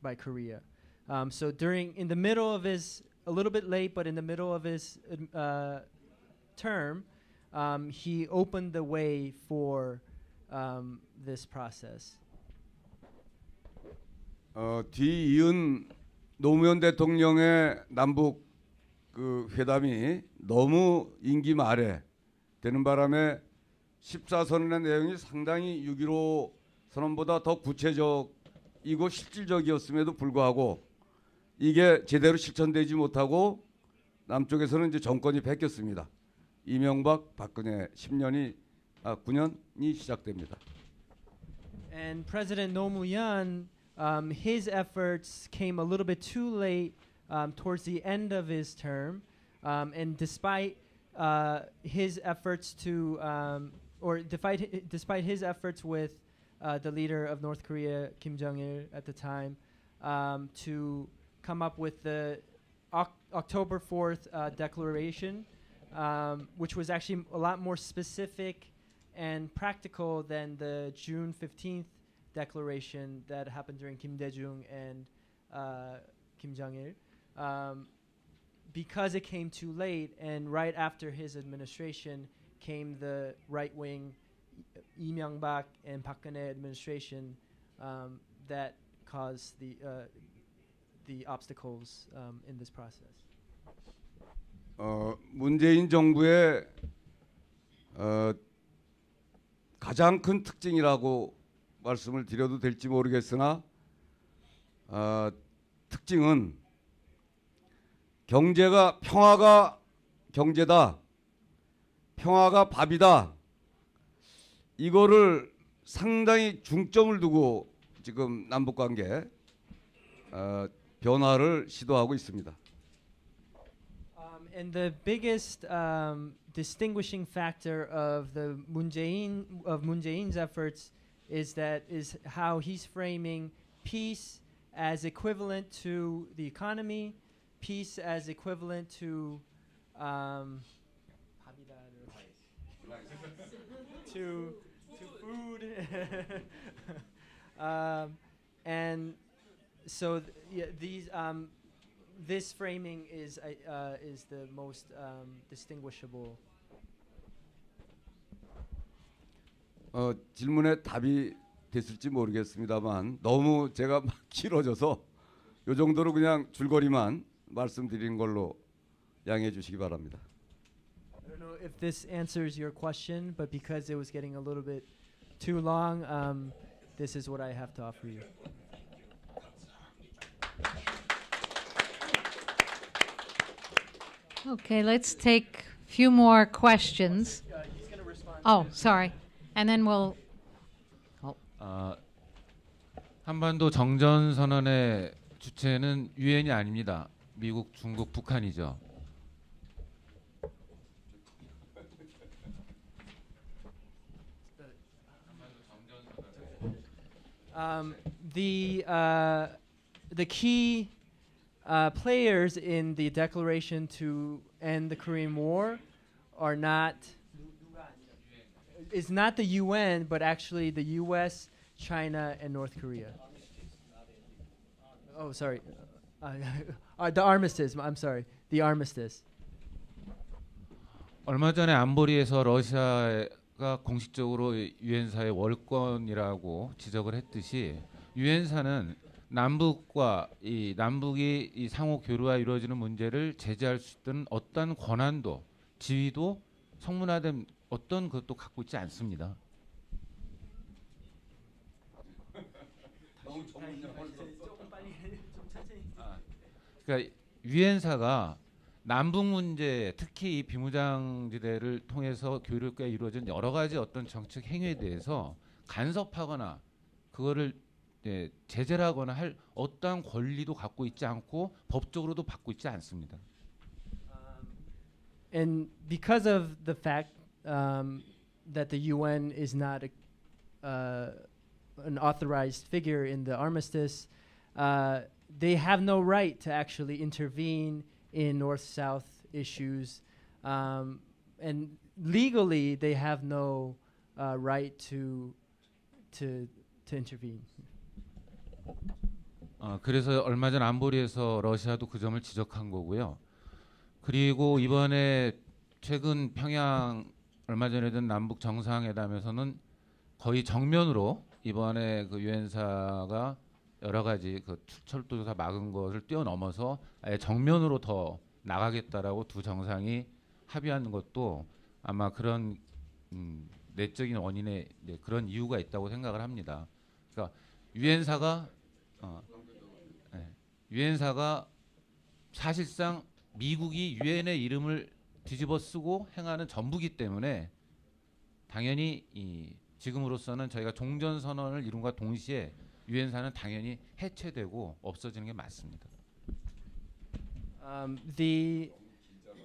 by Korea. Um, so during in the middle of his a little bit late, but in the middle of his uh, term, um, he opened the way for um, this process. 어, 뒤이은 노무현 대통령의 남북 그 회담이 너무 임기 말에 되는 바람에 14선언의 내용이 상당히 6.15 선언보다 더 구체적이고 실질적이었음에도 불구하고 이게 제대로 실천되지 못하고 남쪽에서는 이제 정권이 바뀌었습니다. 이명박 박근혜 10년이 아 9년이 시작됩니다. And President Roh Moo-hyun, um, his efforts came a little bit too late um, towards the end of his term, um, and despite uh, his efforts to, um, or despite despite his efforts with uh, the leader of North Korea Kim Jong Il at the time, um, to come up with the Oc- October fourth uh, declaration, um, which was actually a lot more specific and practical than the June 15th declaration that happened during Kim Dae-jung and uh, Kim Jong-il. Um, because it came too late, and right after his administration came the right-wing Lee Myung-bak and Park Geun-hye administration um, that caused the uh, the obstacles um, in this process. 어, 문재인 정부의 어, 가장 큰 특징이라고 말씀을 드려도 될지 모르겠으나 어, 특징은 경제가 평화가 경제다, 평화가 밥이다. 이거를 상당히 중점을 두고 지금 남북 관계 어, 변화를 시도하고 있습니다. Um, and the biggest um, distinguishing factor of the Moon Jae-in of Moon Jae-in's efforts is that is how he's framing peace as equivalent to the economy, peace as equivalent to um, to to food, um, and so th- yeah, these um, this framing is uh, uh, is the most um, distinguishable. 어, 질문에 답이 됐을지 모르겠습니다만 너무 제가 막 길어져서 요 정도로 그냥 줄거리만 말씀드리는 걸로 양해해 주시기 바랍니다. I don't know if this answers your question, but because it was getting a little bit too long, um, this is what I have to offer you. Okay, let's take a few more questions. Oh, sorry. And then we'll 아, 한반도 정전 선언의 주체는 유엔이 아닙니다. 미국, 중국, 북한이죠. Um, the uh, the key uh, players in the declaration to end the Korean War are not is not the UN, but actually the U.S., China, and North Korea. Oh, sorry, uh, uh, the armistice. I'm sorry, the armistice. 얼마 전에 안보리에서 러시아가 공식적으로 유엔사의 월권이라고 지적을 했듯이 유엔사는 남북과 이 남북이 이 상호 교류가 이루어지는 문제를 제재할 수 있던 어떤 권한도 지위도 성문화된 어떤 것도 갖고 있지 않습니다. 그러니까 유엔사가 남북 문제, 특히 이 비무장지대를 통해서 교류가 이루어진 여러 가지 어떤 정책 행위에 대해서 간섭하거나 그거를 예, 제재하거나 할 어떠한 권리도 갖고 있지 않고 법적으로도 받고 있지 않습니다. and because of the fact um, that the UN is not a, uh, an authorized figure in the armistice, uh, they have no right to actually intervene in North-South issues, um, and legally they have no uh, right to to to intervene. 어, 그래서 얼마 전 안보리에서 러시아도 그 점을 지적한 거고요. 그리고 이번에 최근 평양 얼마 전에 된 남북 정상회담에서는 거의 정면으로 이번에 그 유엔사가 여러 가지 그 출- 철도 조사 막은 것을 뛰어넘어서 아예 정면으로 더 나가겠다라고 두 정상이 합의한 것도 아마 그런 음, 내적인 원인에 네, 그런 이유가 있다고 생각을 합니다. 그러니까 유엔사가 어, 네, 유엔사가 사실상 미국이 유엔의 이름을 뒤집어 쓰고 행하는 전부기 때문에 당연히 이 지금으로서는 저희가 종전 선언을 이룬과 동시에 유엔사는 당연히 해체되고 없어지는 게 맞습니다. Um, the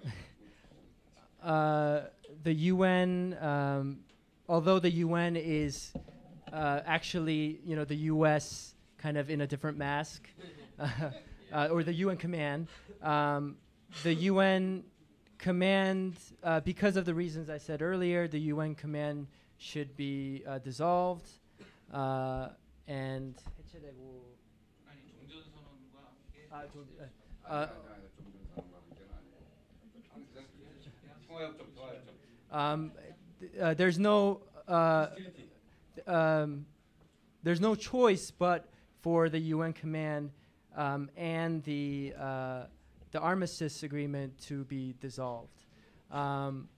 uh, the UN, um, although the UN is uh, actually, you know, the U.S. kind of in a different mask, uh, uh, or the UN command. Um, the UN command, uh, because of the reasons I said earlier, the UN command should be uh, dissolved, uh, and um, uh, there's no um, there's no choice but for the UN command um, and the uh, the armistice agreement to be dissolved. Um,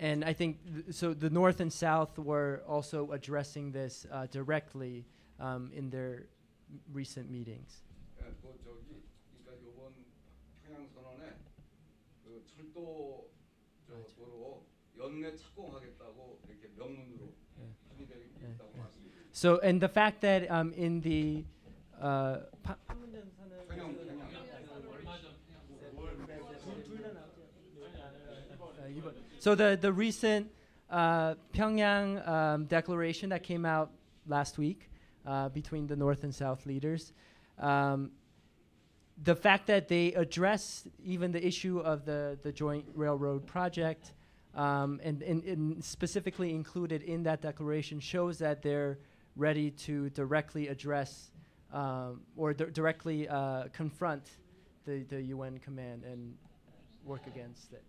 and I think th- so. The North and South were also addressing this uh, directly um, in their m- recent meetings. So, and the fact that um, in the so the the recent uh, Pyongyang um, declaration that came out last week uh, between the North and South leaders, um, the fact that they addressed even the issue of the the joint railroad project, um, and, and, and specifically included in that declaration shows that they're ready to directly address um, or di- directly uh, confront the, the UN command and work against it.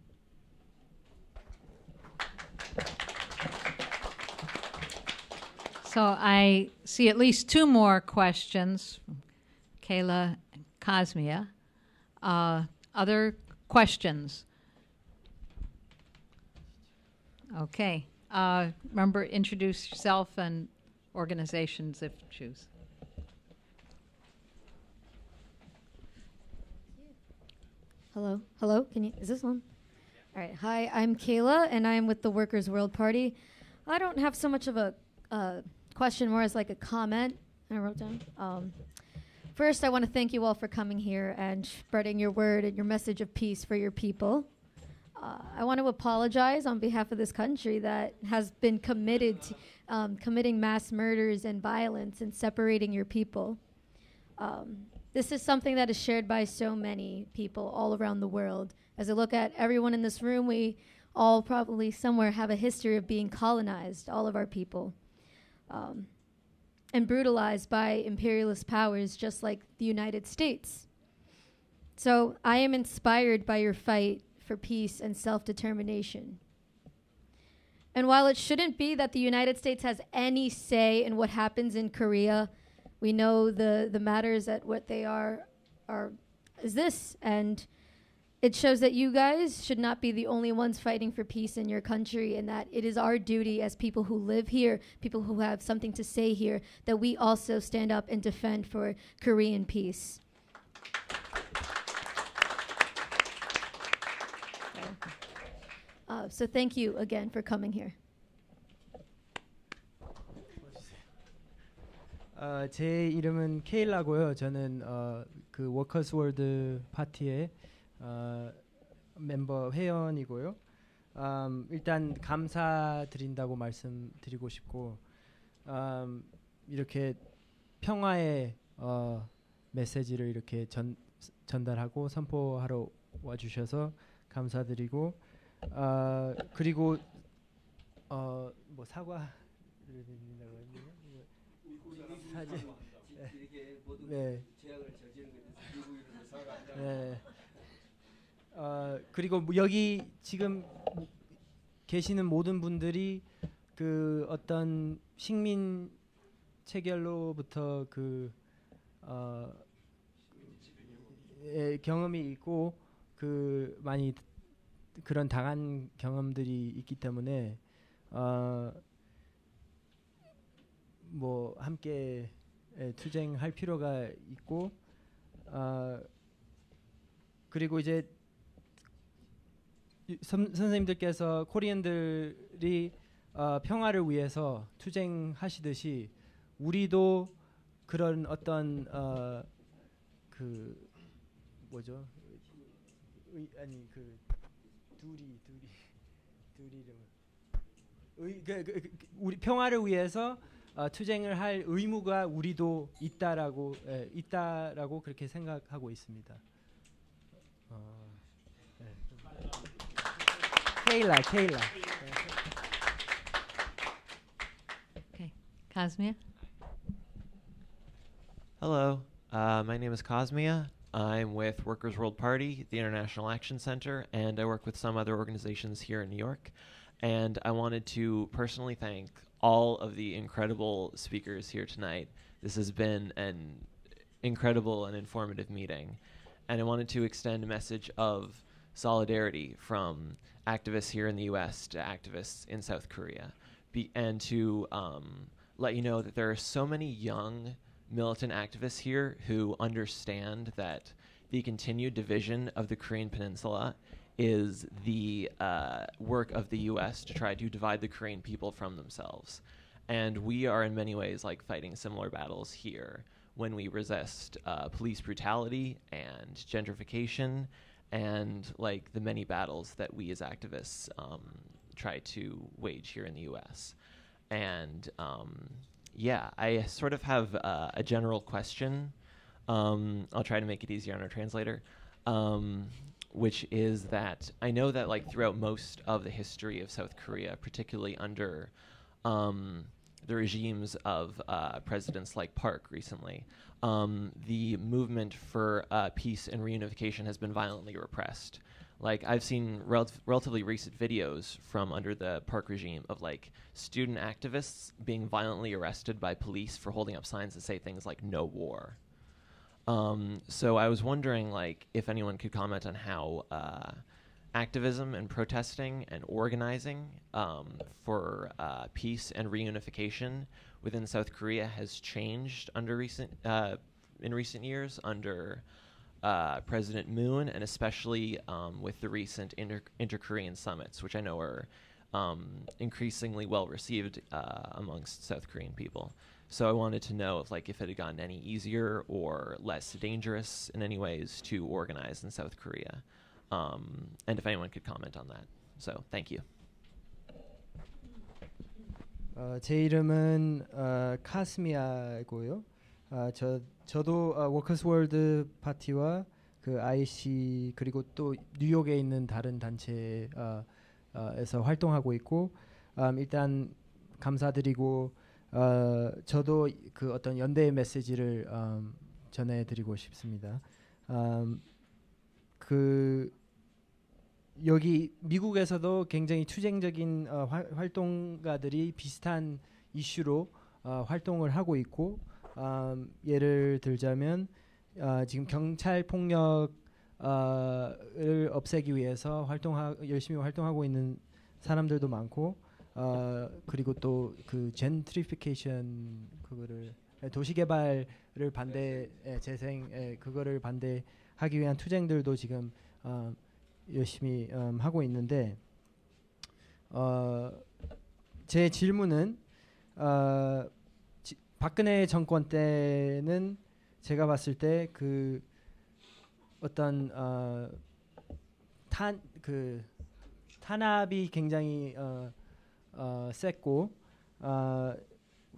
So I see at least two more questions, Kayla and Cosmia. Uh, other questions? Okay. Uh, remember, introduce yourself and organizations if you choose. Hello, hello. Can you? Is this on? All right. Hi, I'm Kayla, and I'm with the Workers' World Party. I don't have so much of a uh, question, more as like a comment. I wrote down. Um, first, I want to thank you all for coming here and spreading your word and your message of peace for your people. Uh, I want to apologize on behalf of this country that has been committed to um, committing mass murders and violence and separating your people. Um, this is something that is shared by so many people all around the world. As I look at everyone in this room, we all probably somewhere have a history of being colonized, all of our people, um, and brutalized by imperialist powers just like the United States. So I am inspired by your fight for peace and self determination. And while it shouldn't be that the United States has any say in what happens in Korea, we know the, the matters at what they are are is this and it shows that you guys should not be the only ones fighting for peace in your country and that it is our duty as people who live here, people who have something to say here, that we also stand up and defend for Korean peace. Uh, so thank you again for coming here. 어, 제 이름은 케일라고요. 저는 어, 그 워커스 월드 파티의 어, 멤버 회원이고요. 음, 일단 감사드린다고 말씀드리고 싶고 음, 이렇게 평화의 어, 메시지를 이렇게 전, 전달하고 선포하러 와주셔서 감사드리고 어, 그리고 어, 뭐 사과를? 사진 네. 네. 어, 그리고 뭐 여기 지금 계시는 모든 분들이 그 어떤 식민 체결로부터 그 어, 예, 경험이 있고 그 많이 그런 당한 경험들이 있기 때문에 어, 뭐 함께 예, 투쟁할 필요가 있고 어, 그리고 이제 이 선, 선생님들께서 코리안들이 어, 평화를 위해서 투쟁하시듯이 우리도 그런 어떤 어, 그 뭐죠? 의, 아니 그 둘이 둘이 둘이 이름 의, 그, 그, 그, 우리 평화를 위해서 어, 투쟁을 할 의무가 우리도 있다라고 예, 있다라고 그렇게 생각하고 있습니다. 어, 네. 케일라, 케일라. Okay. Cosmia? Hello, uh, my name is Cosmia. I'm with Workers' World Party, the International Action Center, and I work with some other organizations here in New York. And I wanted to personally thank all of the incredible speakers here tonight. This has been an incredible and informative meeting. And I wanted to extend a message of solidarity from activists here in the US to activists in South Korea. Be- and to um, let you know that there are so many young militant activists here who understand that the continued division of the Korean Peninsula is the uh, work of the U.S. to try to divide the Korean people from themselves. And we are, in many ways, like fighting similar battles here when we resist uh, police brutality and gentrification and like the many battles that we as activists um, try to wage here in the U.S. And um, yeah, I sort of have uh, a general question. Um, I'll try to make it easier on our translator. Um, which is that I know that like throughout most of the history of South Korea, particularly under um, the regimes of uh, presidents like Park recently, um, the movement for uh, peace and reunification has been violently repressed. Like I've seen rel- relatively recent videos from under the Park regime of like student activists being violently arrested by police for holding up signs that say things like "No war." Um, so I was wondering, like, if anyone could comment on how uh, activism and protesting and organizing um, for uh, peace and reunification within South Korea has changed under recent uh, in recent years under uh, President Moon, and especially um, with the recent inter- inter-Korean summits, which I know are um, increasingly well received uh, amongst South Korean people. So I wanted to know if, like, if it had gotten any easier or less dangerous in any ways to organize in South Korea, um, and if anyone could comment on that. So thank you. 어, 제 이름은 어, 카스미아고요. 어, 저 저도 어, 워커스 월드 파티와 그 IC 그리고 또 뉴욕에 있는 다른 단체 어, 어, 에서 활동하고 있고 음, 일단 감사드리고 어, 저도 그 어떤 연대의 메시지를 음, 전해드리고 싶습니다. 음, 그 여기 미국에서도 굉장히 투쟁적인 어, 활, 활동가들이 비슷한 이슈로 어, 활동을 하고 있고 음, 예를 들자면 어, 지금 경찰 폭력을 없애기 위해서 활동하 열심히 활동하고 있는 사람들도 많고 어, 그리고 또 그 젠트리피케이션 그거를 예, 도시 개발을 반대 예, 재생 예, 그거를 반대하기 위한 투쟁들도 지금 어, 열심히 음, 하고 있는데 어, 제 질문은 어, 지, 박근혜 정권 때는 제가 봤을 때 그 어떤 어, 탄그 탄압이 굉장히 어, 어, 셌고 어,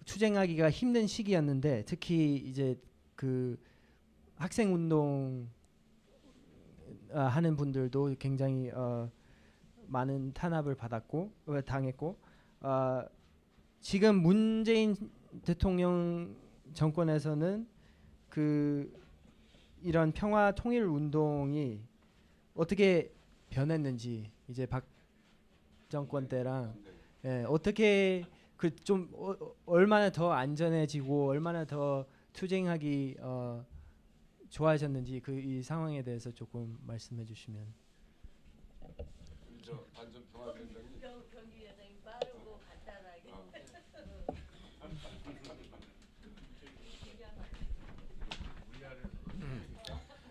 추쟁하기가 힘든 시기였는데 특히 이제 그 학생 운동 어, 하는 분들도 굉장히 어, 많은 탄압을 받았고 어, 당했고 어, 지금 문재인 대통령 정권에서는 그 이런 평화 통일 운동이 어떻게 변했는지 이제 박 정권 때랑 예, 어떻게 그 좀 어, 얼마나 더 안전해지고 얼마나 더 투쟁하기 어, 좋아하셨는지 그 이 상황에 대해서 조금 말씀해 주시면.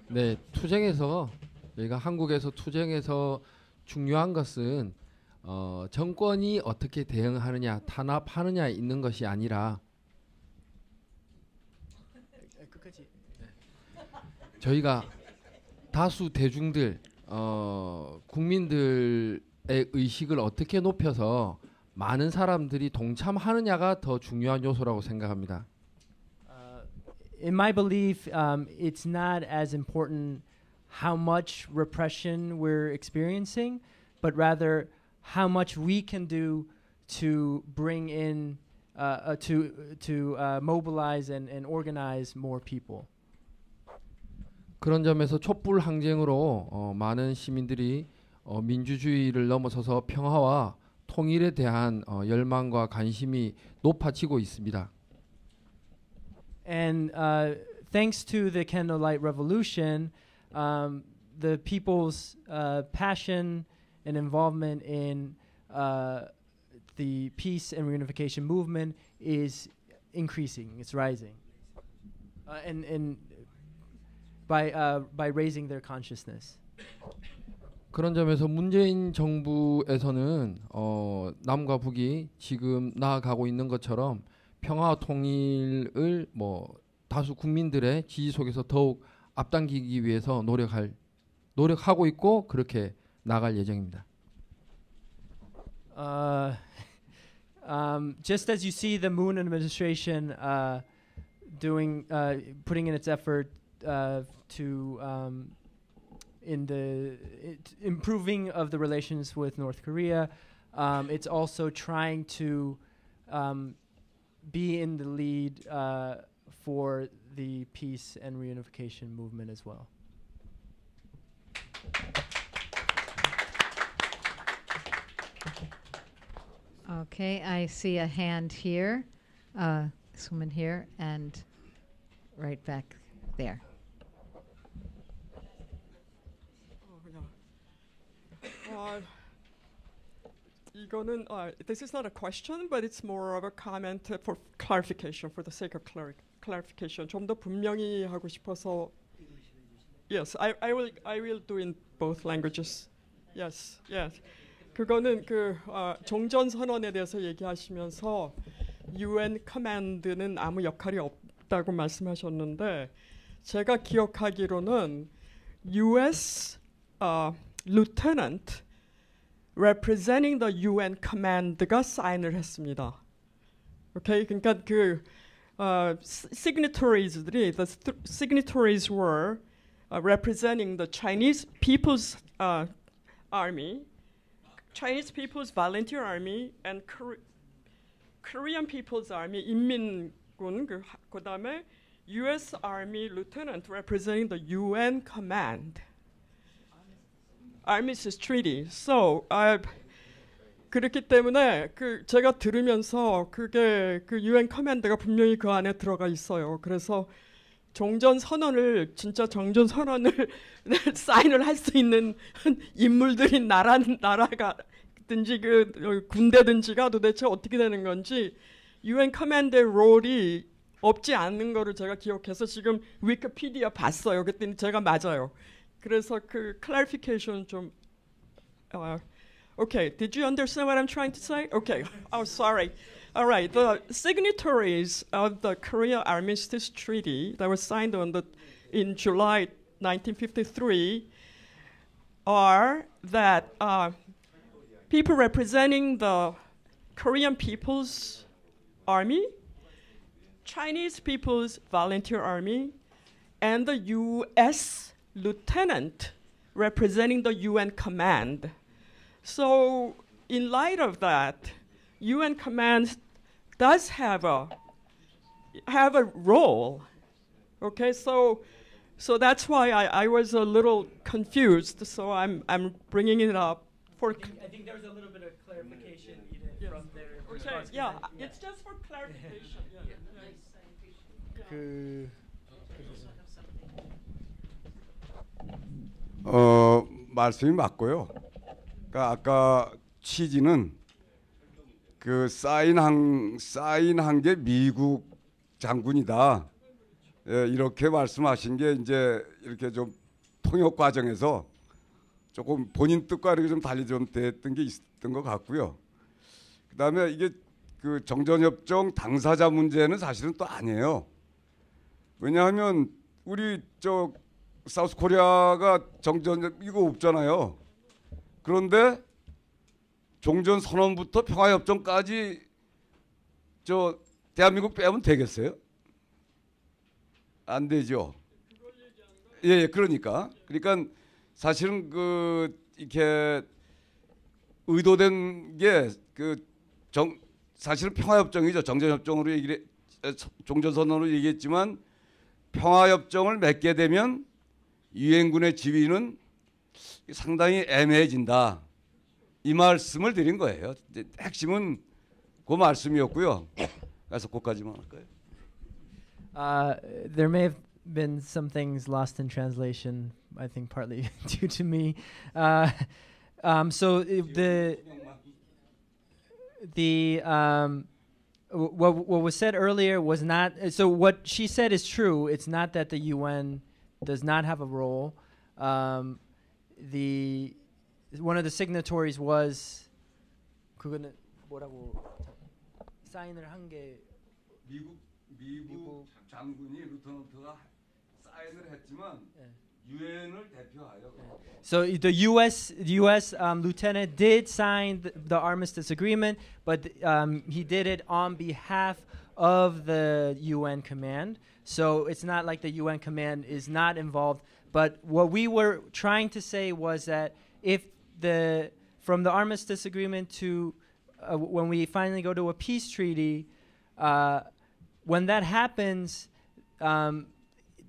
네, 투쟁에서 저희가 한국에서 투쟁에서 중요한 것은 어, 정권이 어떻게 대응하느냐, 탄압하느냐 있는 것이 아니라 저희가 다수 대중들 어, 국민들의 의식을 어떻게 높여서 많은 사람들이 동참하느냐가 더 중요한 요소라고 생각합니다. in my belief, um, it's not as important how much repression we're experiencing, but rather how much we can do to bring in, uh, uh, to to uh, mobilize and, and organize more people. 그런 점에서 촛불 항쟁으로 어, 많은 시민들이 어, 민주주의를 넘어서서 평화와 통일에 대한 어, 열망과 관심이 높아지고 있습니다. And uh, thanks to the candlelight revolution, um, the people's uh, passion and involvement in uh, the peace and reunification movement is increasing. It's rising, uh, and and by uh, by raising their consciousness. 그런 점에서 문재인 정부에서는 어, 남과 북이 지금 나아가고 있는 것처럼 평화 통일을 뭐 다수 국민들의 지지 속에서 더욱 앞당기기 위해서 노력할 노력하고 있고 그렇게 나갈 예정입니다. Uh, um, just as you see the Moon administration uh, doing, uh, putting in its effort uh, to um, in the it, improving of the relations with North Korea, um, it's also trying to um, be in the lead uh, for the peace and reunification movement as well. Okay, I see a hand here, uh, this woman here, and right back there. Uh, 이거는 uh, this is not a question, but it's more of a comment uh, for clarification, for the sake of clar- clarification. 좀 더 분명히 하고 싶어서. Yes, I, I will I will do in both languages. Yes, yes. 그거는 그 어, 종전 선언에 대해서 얘기하시면서 UN 커맨드는 아무 역할이 없다고 말씀하셨는데 제가 기억하기로는 US 어, lieutenant representing the UN command가 사인을 했습니다. 오케이, 그러니까 그 어, signatories,들이 the th- signatories were uh, representing the Chinese People's uh, Army, Chinese People's Volunteer Army, and Kore- Korean People's Army 인민군 그 하- 그다음에 U.S. Army Lieutenant representing the UN Command. Armistice Treaty. So, uh, 그렇기 때문에 그 제가 들으면서 그게 그 UN 커맨드가 분명히 그 안에 들어가 있어요. 그래서 종전 선언을 진짜 정전 선언을 사인을 할 수 있는 인물들이 나라 나라가든지 그 어, 군대든지가 도대체 어떻게 되는 건지 UN 커맨드의 롤이 없지 않는 거를 제가 기억해서 지금 위키피디아 봤어요. 그랬더니 제가 맞아요. 그래서 그 clarification 좀 uh, Okay, did you understand what I'm trying to say? Okay. Oh, sorry. All right. The signatories of the Korea Armistice Treaty that was signed on the in July 1953 are that uh, people representing the Korean People's Army, Chinese People's Volunteer Army, and the U.S. lieutenant representing the UN command. So, in light of that, UN command does have a have a role. Okay, so so that's why I, I was a little confused. So I'm I'm bringing it up for. I think there was a little bit of clarification from their Okay, yeah, it's just for clarification. Yeah. 그 어, 말씀이 맞고요. 그러니까 아까 취지는 그 사인한 사인한 게 미국 장군이다. 예, 이렇게 말씀하신 게 이제 이렇게 좀 통역 과정에서 조금 본인 뜻과 이렇게 좀 달리 좀 됐던 게 있었던 것 같고요. 그다음에 이게 그 정전협정 당사자 문제는 사실은 또 아니에요. 왜냐하면 우리 저 사우스 코리아가 정전 이거 없잖아요. 그런데 종전 선언부터 평화 협정까지 저 대한민국 빼면 되겠어요? 안 되죠. 예, 예, 그러니까 그러니까 사실은 그 이렇게 의도된 게 그 정 사실은 평화 협정이죠. 정전 협정으로 얘기를 해- 종전 선언으로 얘기했지만 평화 협정을 맺게 되면 유엔군의 지위는 상당히 애매해진다. 이 말씀을 드린 거예요. 이제 핵심은 그 말씀이었고요. 그래서 그까지만 할까요? Uh, there may have been some things lost in translation. I think partly due to me. Uh, um, so if the the um, w- what what was said earlier was not. uh, So what she said is true. It's not that the UN does not have a role. Um, the one of the signatories was 그거는 뭐라고 사인을 한게 미국 미국 장군이 루터넌트가 사인을 했지만 유엔을 대표하여 So the U.S. the U.S. Um, lieutenant did sign the, the armistice agreement, but um, he did it on behalf of the UN command. So it's not like the UN command is not involved. But what we were trying to say was that if the from the armistice agreement to uh, when we finally go to a peace treaty, uh, when that happens, um,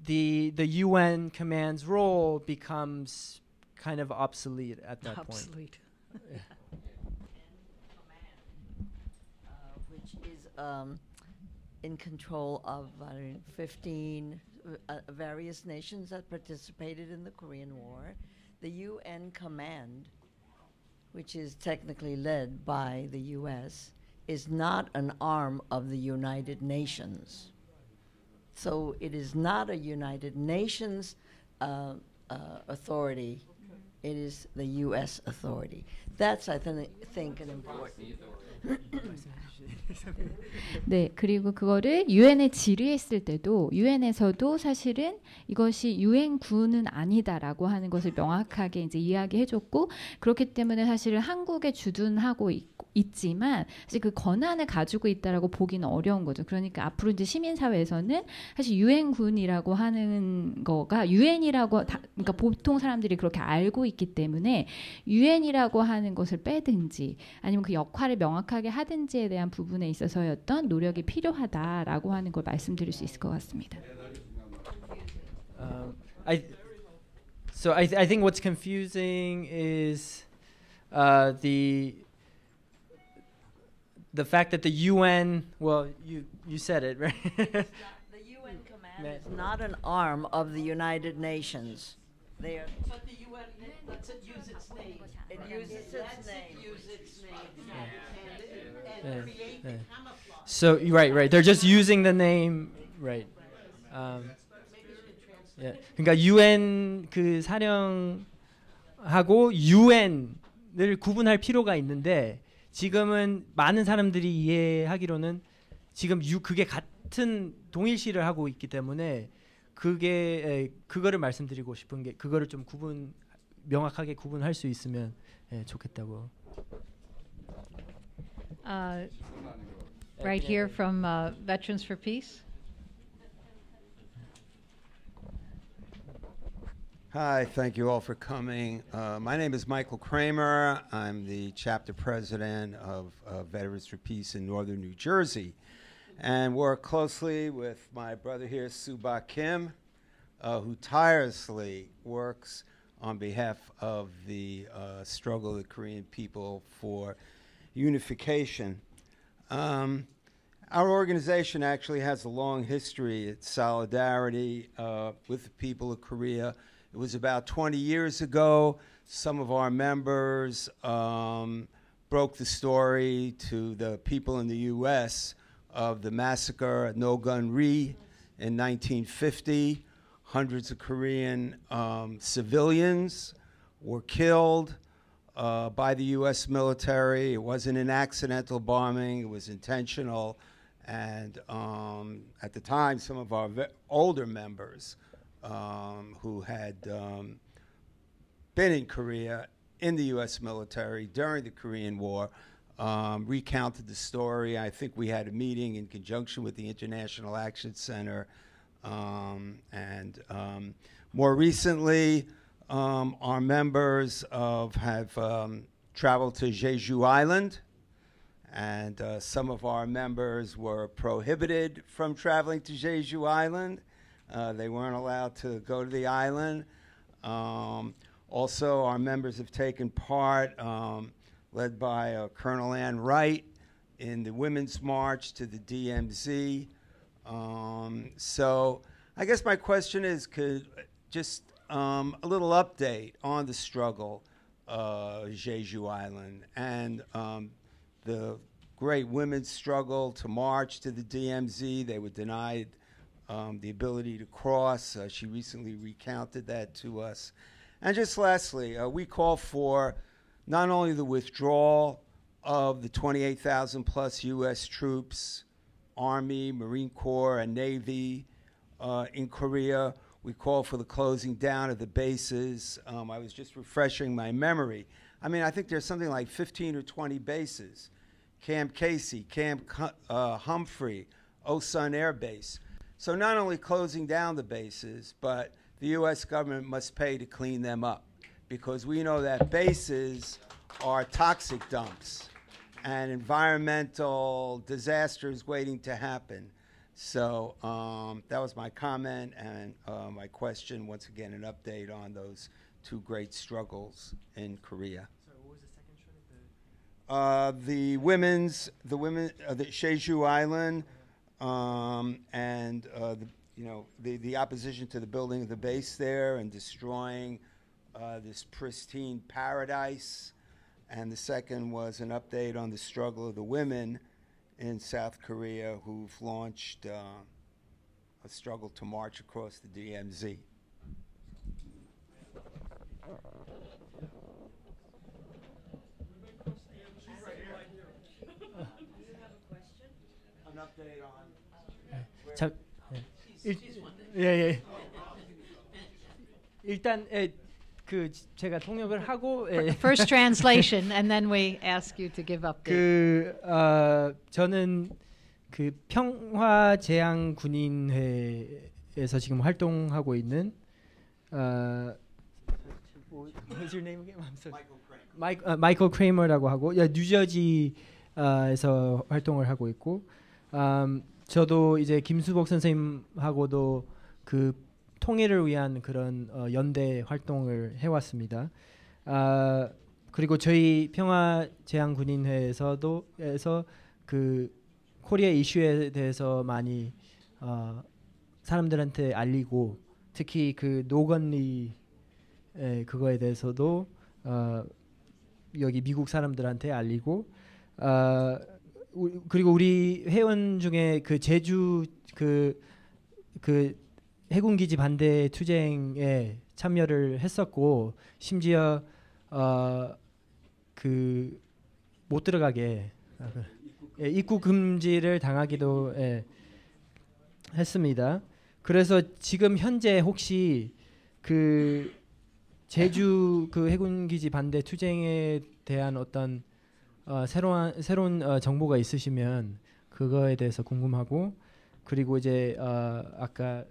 the the UN command's role becomes kind of obsolete at that Obsolete. point. um, in control of I don't know, 15 uh, various nations that participated in the Korean War. The UN command, which is technically led by the US, is not an arm of the United Nations. So it is not a United Nations uh, uh, authority. It is the U.S. authority. That's, I think, think an important. 네, 그리고 그거를 유엔에 질의했을 때도 유엔에서도 사실은 이것이 유엔 군은 아니다라고 하는 것을 명확하게 이제 이야기해줬고 그렇기 때문에 사실은 한국에 주둔하고 있, 있지만 사실 그 권한을 가지고 있다라고 보기는 어려운 거죠. 그러니까 앞으로 이제 시민 사회에서는 사실 유엔 군이라고 하는 거가 유엔이라고 그러니까 보통 사람들이 그렇게 알고 있기 때문에 유엔이라고 하는 것을 빼든지 아니면 그 역할을 명확하게 하든지에 대한 부분에 있어서였던 노력이 필요하다라고 하는 걸 말씀드릴 수 있을 것 같습니다. Um, I so I th- I think what's confusing is uh, the the fact that the UN well you you said it right. the UN command is not an arm of the United Nations. They are. But the UN lets it use its name. It uses its name. use its name. Yeah. So right, right. They're just using the name, right? Um, yeah. 그러니까 UN 그 사령하고 UN을 구분할 필요가 있는데 지금은 많은 사람들이 이해하기로는 지금 유 그게 같은 동일시를 하고 있기 때문에 그게 에, 그거를 말씀드리고 싶은 게 그거를 좀 구분 명확하게 구분할 수 있으면 예, 좋겠다고. Uh, right here from uh, Veterans for Peace. Hi, thank you all for coming. Uh, my name is Michael Kramer. I'm the chapter president of uh, Veterans for Peace in Northern New Jersey and work closely with my brother here, Subok Kim, uh, who tirelessly works on behalf of the uh, struggle of the Korean people for unification. Um, our organization actually has a long history at solidarity uh, with the people of Korea. It was about 20 years ago. Some of our members um, broke the story to the people in the U.S. of the massacre at No Gun Ri in 1950. Hundreds of Korean um, civilians were killed uh, by the U.S. military. It wasn't an accidental bombing, it was intentional. And um, at the time, some of our older members um, who had um, been in Korea in the U.S. military during the Korean War um, recounted the story. I think we had a meeting in conjunction with the International Action Center. Um, and um, more recently, um, our members of, have um, traveled to Jeju Island, and uh, some of our members were prohibited from traveling to Jeju Island. Uh, they weren't allowed to go to the island. Um, also, our members have taken part, um, led by uh, Colonel Ann Wright, in the Women's March to the DMZ. Um, so, I guess my question is could just um, a little update on the struggle, uh, Jeju Island, and um, the great women's struggle to march to the DMZ. They were denied um, the ability to cross. Uh, she recently recounted that to us. And just lastly, uh, we call for not only the withdrawal of the 28,000 plus U.S. troops, Army, Marine Corps, and Navy uh, in Korea. We call for the closing down of the bases. Um, I was just refreshing my memory. I mean, I think there's something like 15 or 20 bases. Camp Casey, Camp uh, Humphrey, Osan Air Base. So not only closing down the bases, but the U.S. government must pay to clean them up because we know that bases are toxic dumps and environmental disasters waiting to happen. So um, that was my comment and uh, my question. Once again, an update on those two great struggles in Korea. uh, the women's, the women, uh, the Jeju Island, um, and uh, the, you know the the opposition to the building of the base there and destroying uh, this pristine paradise. And the second was an update on the struggle of the women in South Korea who've launched uh, a struggle to march across the DMZ. An update on. 자, 일, 예, 예. 일단 예, 그 제가 통역을 하고 예. First translation, and then we ask you to give up. 그 어, 저는 그 평화 제양 군인회에서 지금 활동하고 있는 어, What's your name again? I'm sorry. 마이클 어, 마이클 크레이머라고 하고 야, 뉴저지에서 활동을 하고 있고 음, 저도 이제 김수복 선생님하고도 그 통일을 위한 그런 어, 연대 활동을 해왔습니다. 아, 그리고 저희 평화 제양 군인회에서도 에서 그 코리아 이슈에 대해서 많이 어, 사람들한테 알리고 특히 그 노건리 에, 그거에 대해서도 어, 여기 미국 사람들한테 알리고 어, 우- 그리고 우리 회원 중에 그 제주 그 그 해군 기지 반대 투쟁에 참여를 했었고 심지어 어, 그못 들어가게 아, 그, 예, 입국 금지를 당하기도 예, 했습니다. 그래서 지금 현재 혹시 그 제주 그 해군 기지 반대 투쟁에 대한 어떤 어, 새로운 새로운 어, 정보가 있으시면 그거에 대해서 궁금하고 그리고 이제 어, 아까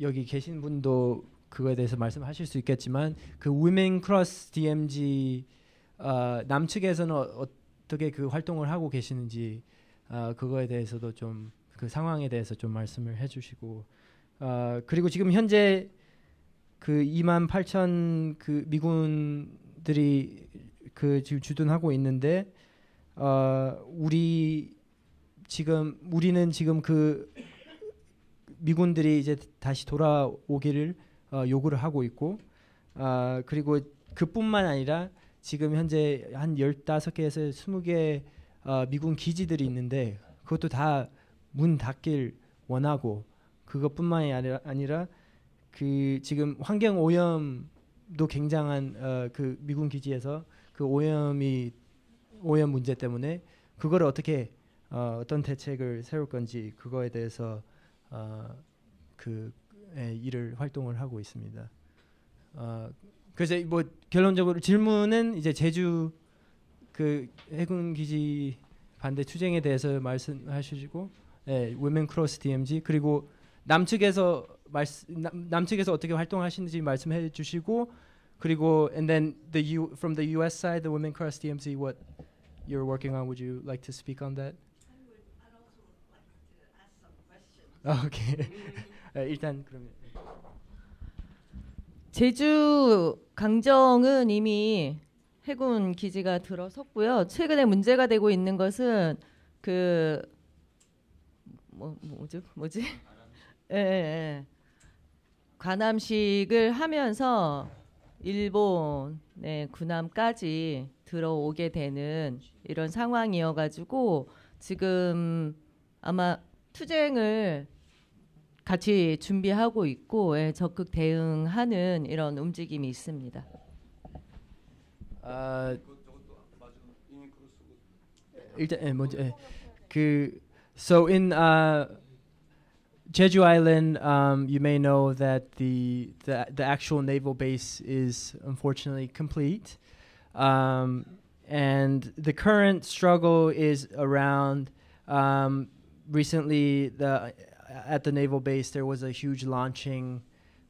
여기 계신 분도 그거에 대해서 말씀하실 수 있겠지만 그 Women Cross DMZ 어, 남측에서는 어, 어떻게 그 활동을 하고 계시는지 어, 그거에 대해서도 좀 그 상황에 대해서 좀 말씀을 해주시고 어, 그리고 지금 현재 그 2만 8천 그 미군들이 그 지금 주둔하고 있는데 어 우리 지금 우리는 지금 그 미군들이 이제 다시 돌아오기를 어, 요구를 하고 있고 아 그리고 그뿐만 아니라 지금 현재 한 15개에서 20개 어, 미군 기지들이 있는데 그것도 다 문 닫길 원하고 그것뿐만이 아니라, 아니라 그 지금 환경 오염도 굉장한 어, 그 미군 기지에서 그 오염이 오염 문제 때문에 그거를 어떻게 어, 어떤 대책을 세울 건지 그거에 대해서 어, 그 예, 일을 활동을 하고 있습니다. 어, 그래서 뭐 결론적으로 질문은 이제 제주 그 해군 기지 반대 투쟁에 대해서 말씀하시고 예, Women Cross DMZ 그리고 남측에서 말씀 남, 남측에서 어떻게 활동하시는지 말씀해 주시고 그리고 and then the U from the US side the Women Cross DMZ what you're working on would you like to speak on that? 아, 오케이. 예, 일단 그러면 제주 강정은 이미 해군 기지가 들어섰고요. 최근에 문제가 되고 있는 것은 그 뭐, 뭐죠? 뭐지? 예, 예, 예. 관함식을 하면서 일본의 군함까지 들어오게 되는 이런 상황이어가지고 지금 아마 투쟁을 같이 준비하고 있고 예, 적극 대응하는 이런 움직임이 있습니다. 아 일단 예, 먼저 예. 그 so in uh, Jeju Island, um, you may know that the, the the actual naval base is unfortunately complete, um, and the current struggle is around. Um, recently, the at the naval base there was a huge launching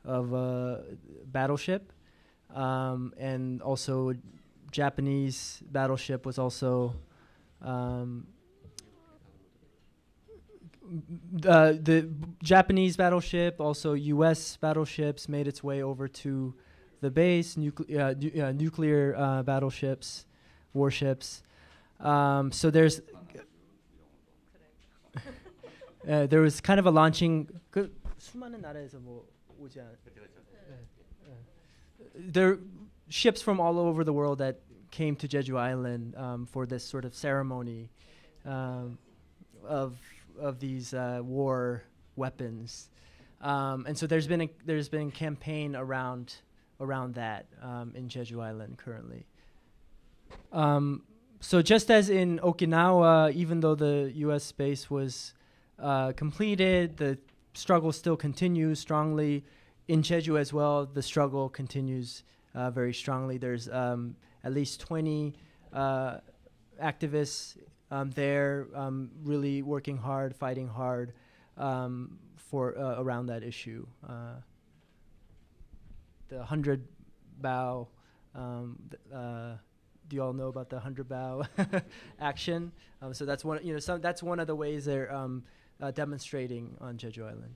of a battleship, um, and also Japanese battleship was also. Um, uh, the Japanese battleship, also U.S. battleships, made its way over to the base. Nucle- uh, nu- uh, nuclear uh, battleships, warships, Um, so there's uh, there was kind of a launching. 그 수많은 나라에서 뭐 오지 않. There are ships from all over the world that came to Jeju Island um, for this sort of ceremony um, of of these uh, war weapons, um, and so there's been a there's been a campaign around around that um, in Jeju Island currently. Um, so just as in Okinawa, even though the U.S. base was uh, completed, the struggle still continues strongly. In Jeju as well, the struggle continues uh, very strongly. There's um, at least 20 uh, activists um, there, um, really working hard, fighting hard um, for uh, around that issue. Uh, the hundred bow. Um, th- do you all know about the hundred bow action? Um, so that's one. You know, some, that's one of the ways they're uh, demonstrating on Jeju Island.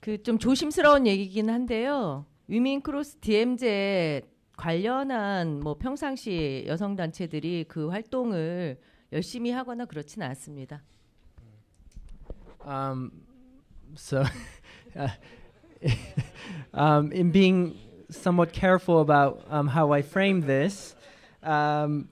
그 좀 조심스러운 얘기긴 한데요. 위민 크로스 DMZ 관련한 뭐 평상시 여성 단체들이 그 활동을 열심히 하거나 그렇지는 않습니다. Um, so, uh, um, in being somewhat careful about um, how I frame this, um,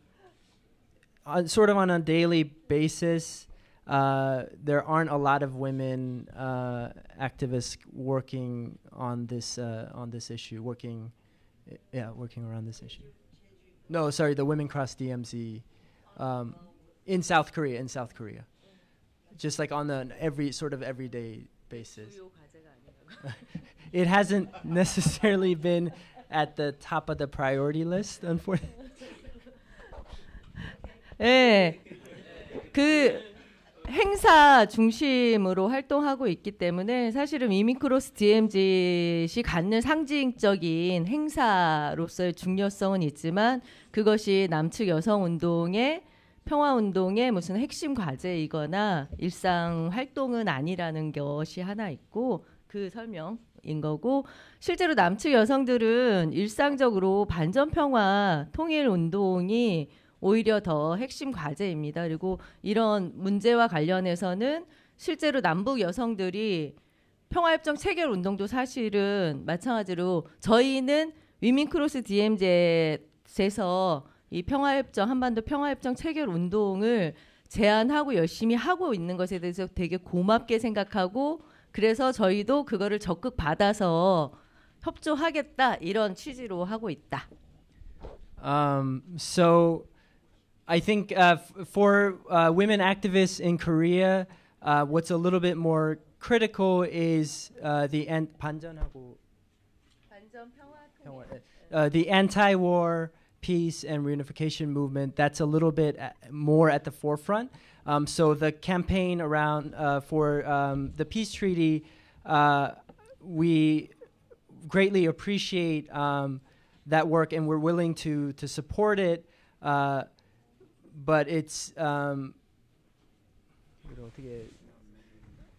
on, sort of on a daily basis, uh, there aren't a lot of women uh, activists working on this uh, on this issue, working, yeah, working around this issue. No, sorry, the Women Cross DMZ um, in South Korea. In South Korea, just like on an every sort of everyday basis. it hasn't necessarily been at the top of the priority list, unfortunately. 예. 그 행사 중심으로 활동하고 있기 때문에 사실은 위미크로스 DMZ이 갖는 상징적인 행사로서의 중요성은 있지만 그것이 남측 여성 운동의 평화 운동의 무슨 핵심 과제이거나 일상 활동은 아니라는 것이 하나 있고 그 설명인 거고 실제로 남측 여성들은 일상적으로 반전 평화 통일 운동이 오히려 더 핵심 과제입니다. 그리고 이런 문제와 관련해서는 실제로 남북 여성들이 평화협정 체결 운동도 사실은 마찬가지로 저희는 위민크로스 DMZ에서 이 평화협정 한반도 평화협정 체결 운동을 제안하고 열심히 하고 있는 것에 대해서 되게 고맙게 생각하고 그래서 저희도 그거를 적극 받아서 협조하겠다 이런 취지로 하고 있다. Um, so I think uh, for uh, women activists in Korea, uh, what's a little bit more critical is uh, the an- the anti-war peace and reunification movement. That's a little bit uh, more at the forefront. Um, so the campaign around uh, for um, the peace treaty, we greatly appreciate um, that work, and we're willing to to support it but it's um,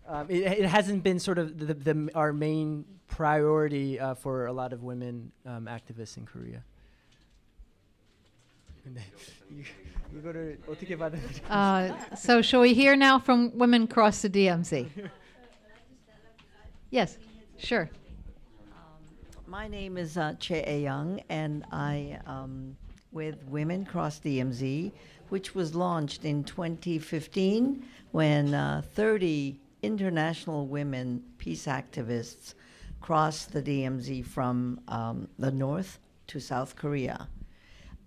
um, it, it, hasn't been sort of the, the our main priority uh, for a lot of women um, activists in Korea. uh, so shall we hear now from women cross the DMZ? yes, sure. Um, my name is uh, Che A. Young, and I um, with Women Cross DMZ which was launched in 2015 when uh, 30 international women peace activists crossed the DMZ from um, the north to South Korea.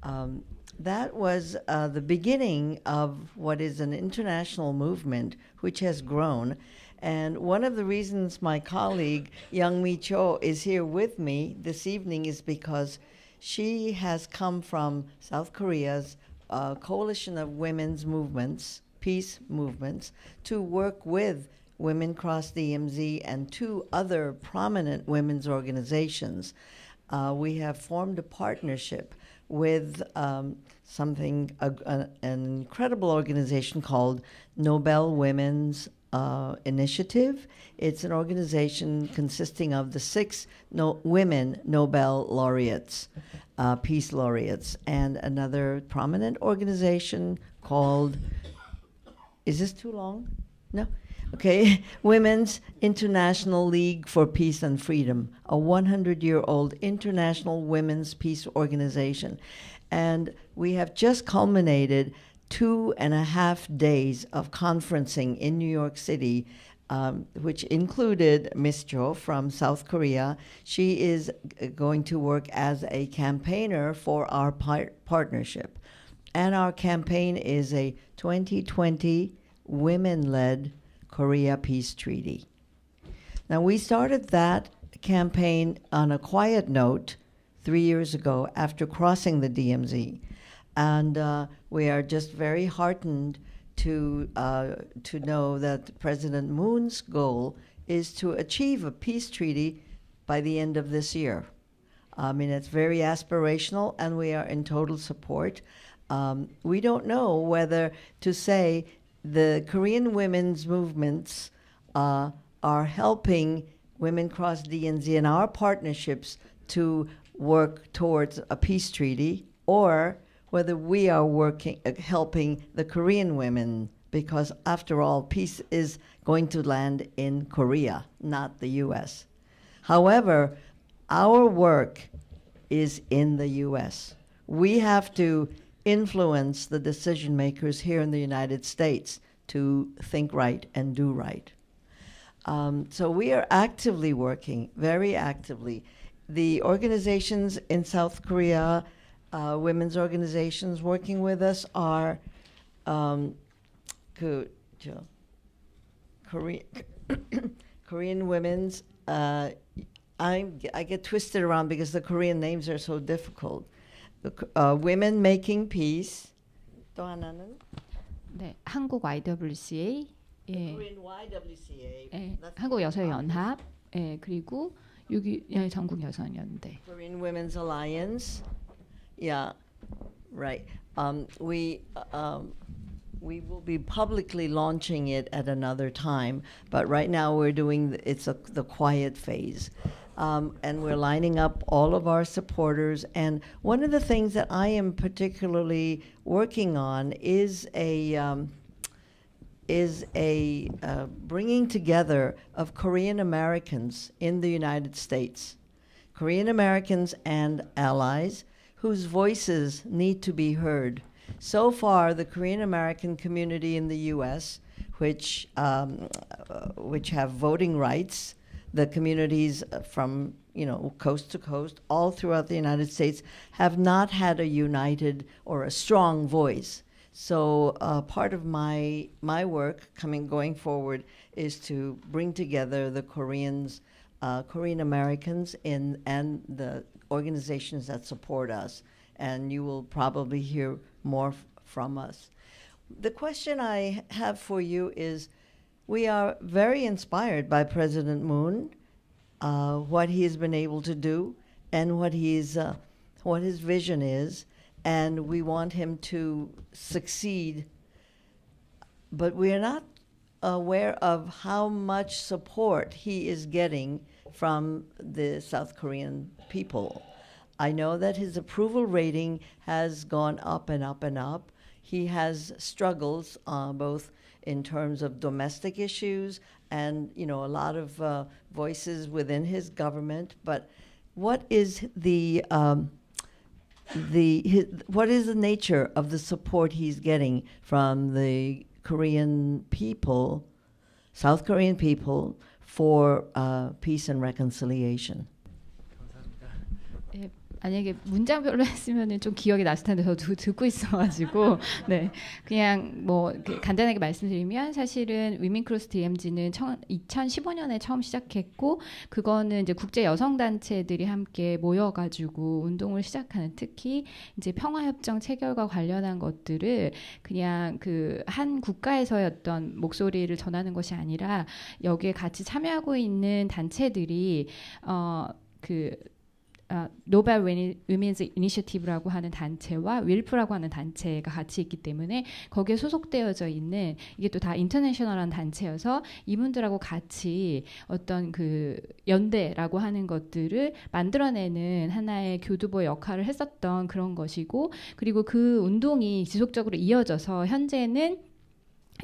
Um, that was uh, the beginning of what is an international movement which has grown. And one of the reasons my colleague, Young Mi Cho, is here with me this evening is because she has come from South Korea's uh, coalition of women's movements, peace movements, to work with Women Cross DMZ and two other prominent women's organizations. Uh, we have formed a partnership with um, something, a, a- an incredible organization called Nobel Women's uh, initiative. It's an organization consisting of the six no- women Nobel laureates, uh, peace laureates, and another prominent organization called. Is this too long? No? Okay. Women's International League for Peace and Freedom, a 100 year old international women's peace organization. And we have just culminated two and a half days of conferencing in New York City, um, which included Miss Cho from South Korea. She is going to work as a campaigner for our par- partnership. And our campaign is a 2020 women led Korea Peace Treaty. Now, we started that campaign on a quiet note three years ago after crossing the DMZ. And uh, we are just very heartened to, uh, to know that President Moon's goal is to achieve a peace treaty by the end of this year. I mean, it's very aspirational, and we are in total support. Um, we don't know whether to say the Korean women's movements uh, are helping Women Cross DMZ and our partnerships to work towards a peace treaty, or whether we are working, uh, helping the Korean women, because after all, peace is going to land in Korea, not the U.S. However, our work is in the U.S. We have to influence the decision makers here in the United States to think right and do right. Um, so we are actively working, very actively. The organizations in South Korea, uh, women's organizations working with us are um, 그, 저, Korean, Korean women's. Uh, I I get twisted around because the Korean names are so difficult. The, K- uh, women making peace. 또 하나는 네, 한국 YWCA, 예, Korean YWCA. 예, That's 한국 여성 연합, 예, 그리고 유기 예, 전국 여성 연대. Korean Women's Alliance. Yeah, right. Um, we uh, um, we will be publicly launching it at another time, but right now we're doing the, it's a, the quiet phase. Um, and we're lining up all of our supporters. And one of the things that I am particularly working on is a um, is a uh, bringing together of Korean Americans in the United States, Korean Americans and allies whose voices need to be heard. So far, the Korean American community in the U.S., which um, uh, which have voting rights, the communities uh, from you know coast to coast all throughout the United States have not had a united or a strong voice. So uh, part of my my work coming going forward is to bring together the Koreans, uh, Korean Americans, in and the organizations that support us, and you will probably hear more f- from us. The question I have for you is, we are very inspired by President Moon, uh, what he has been able to do, and what he's uh, what his vision is, and we want him to succeed. But we are not aware of how much support he is getting from the South Korean people. I know that his approval rating has gone up and up and up. He has struggles uh, both in terms of domestic issues and you know a lot of uh, voices within his government. But what is the um, the his, what is the nature of the support he's getting from the Korean people, South Korean people, for uh, peace and reconciliation? 예, 만약에 문장별로 했으면은 좀 기억이 나실 텐데 저도 듣고 있어가지고. 네. 그냥 뭐 간단하게 말씀드리면 사실은 위민크로스 DMZ는 2015년에 처음 시작했고 그거는 이제 국제 여성 단체들이 함께 모여가지고 운동을 시작하는 특히 이제 평화협정 체결과 관련한 것들을 그냥 그 한 국가에서의 어떤 목소리를 전하는 것이 아니라 여기에 같이 참여하고 있는 단체들이 어그 어, 노벨 위민즈 이니셔티브라고 하는 단체와 윌프라고 하는 단체가 같이 있기 때문에 거기에 소속되어져 있는 이게 또 다 인터내셔널한 단체여서 이분들하고 같이 어떤 그 연대라고 하는 것들을 만들어내는 하나의 교두보 역할을 했었던 그런 것이고 그리고 그 운동이 지속적으로 이어져서 현재는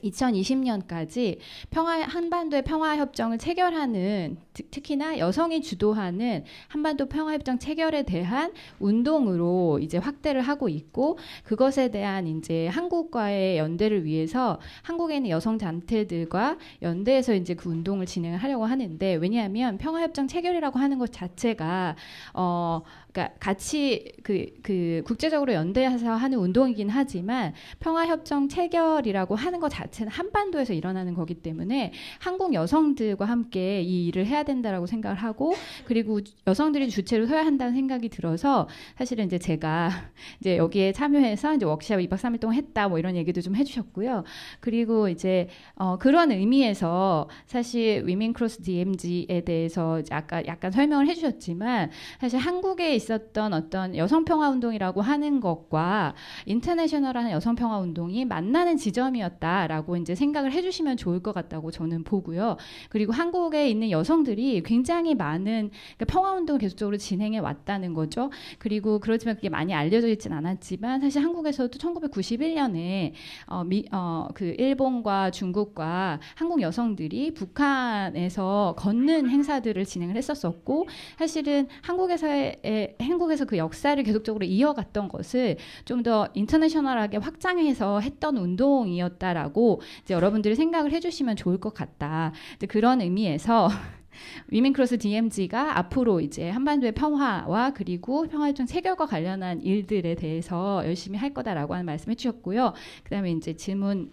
2020년까지 평화 한반도의 평화 협정을 체결하는 특히나 여성이 주도하는 한반도 평화 협정 체결에 대한 운동으로 이제 확대를 하고 있고 그것에 대한 이제 한국과의 연대를 위해서 한국에 있는 여성 단체들과 연대해서 이제 그 운동을 진행을 하려고 하는데 왜냐하면 평화 협정 체결이라고 하는 것 자체가 어 그러니까 같이 그, 그 국제적으로 연대해서 하는 운동이긴 하지만 평화협정 체결이라고 하는 것 자체는 한반도에서 일어나는 거기 때문에 한국 여성들과 함께 이 일을 해야 된다라고 생각을 하고 그리고 여성들이 주체로 서야 한다는 생각이 들어서 사실은 이제 제가 이제 여기에 참여해서 이제 워크샵 2박 3일 동안 했다 뭐 이런 얘기도 좀 해주셨고요. 그리고 이제 어, 그런 의미에서 사실 위민 크로스 DMZ에 대해서 아까 약간 설명을 해주셨지만 사실 한국에 있 었던 어떤 여성 평화 운동이라고 하는 것과 인터내셔널한 여성 평화 운동이 만나는 지점이었다라고 이제 생각을 해주시면 좋을 것 같다고 저는 보고요. 그리고 한국에 있는 여성들이 굉장히 많은 그러니까 평화 운동을 계속적으로 진행해 왔다는 거죠. 그리고 그렇지만 그게 많이 알려져 있진 않았지만 사실 한국에서도 1991년에 어, 미, 어, 그 일본과 중국과 한국 여성들이 북한에서 걷는 행사들을 진행을 했었었고 사실은 한국에서의 한국에서 그 역사를 계속적으로 이어갔던 것을 좀 더 인터내셔널하게 확장해서 했던 운동이었다라고 이제 여러분들이 생각을 해주시면 좋을 것 같다. 그런 의미에서 위민크로스 DMZ가 앞으로 이제 한반도의 평화와 그리고 평화협정 체결과 관련한 일들에 대해서 열심히 할 거다라고 하는 말씀해 주셨고요. 그다음에 이제 질문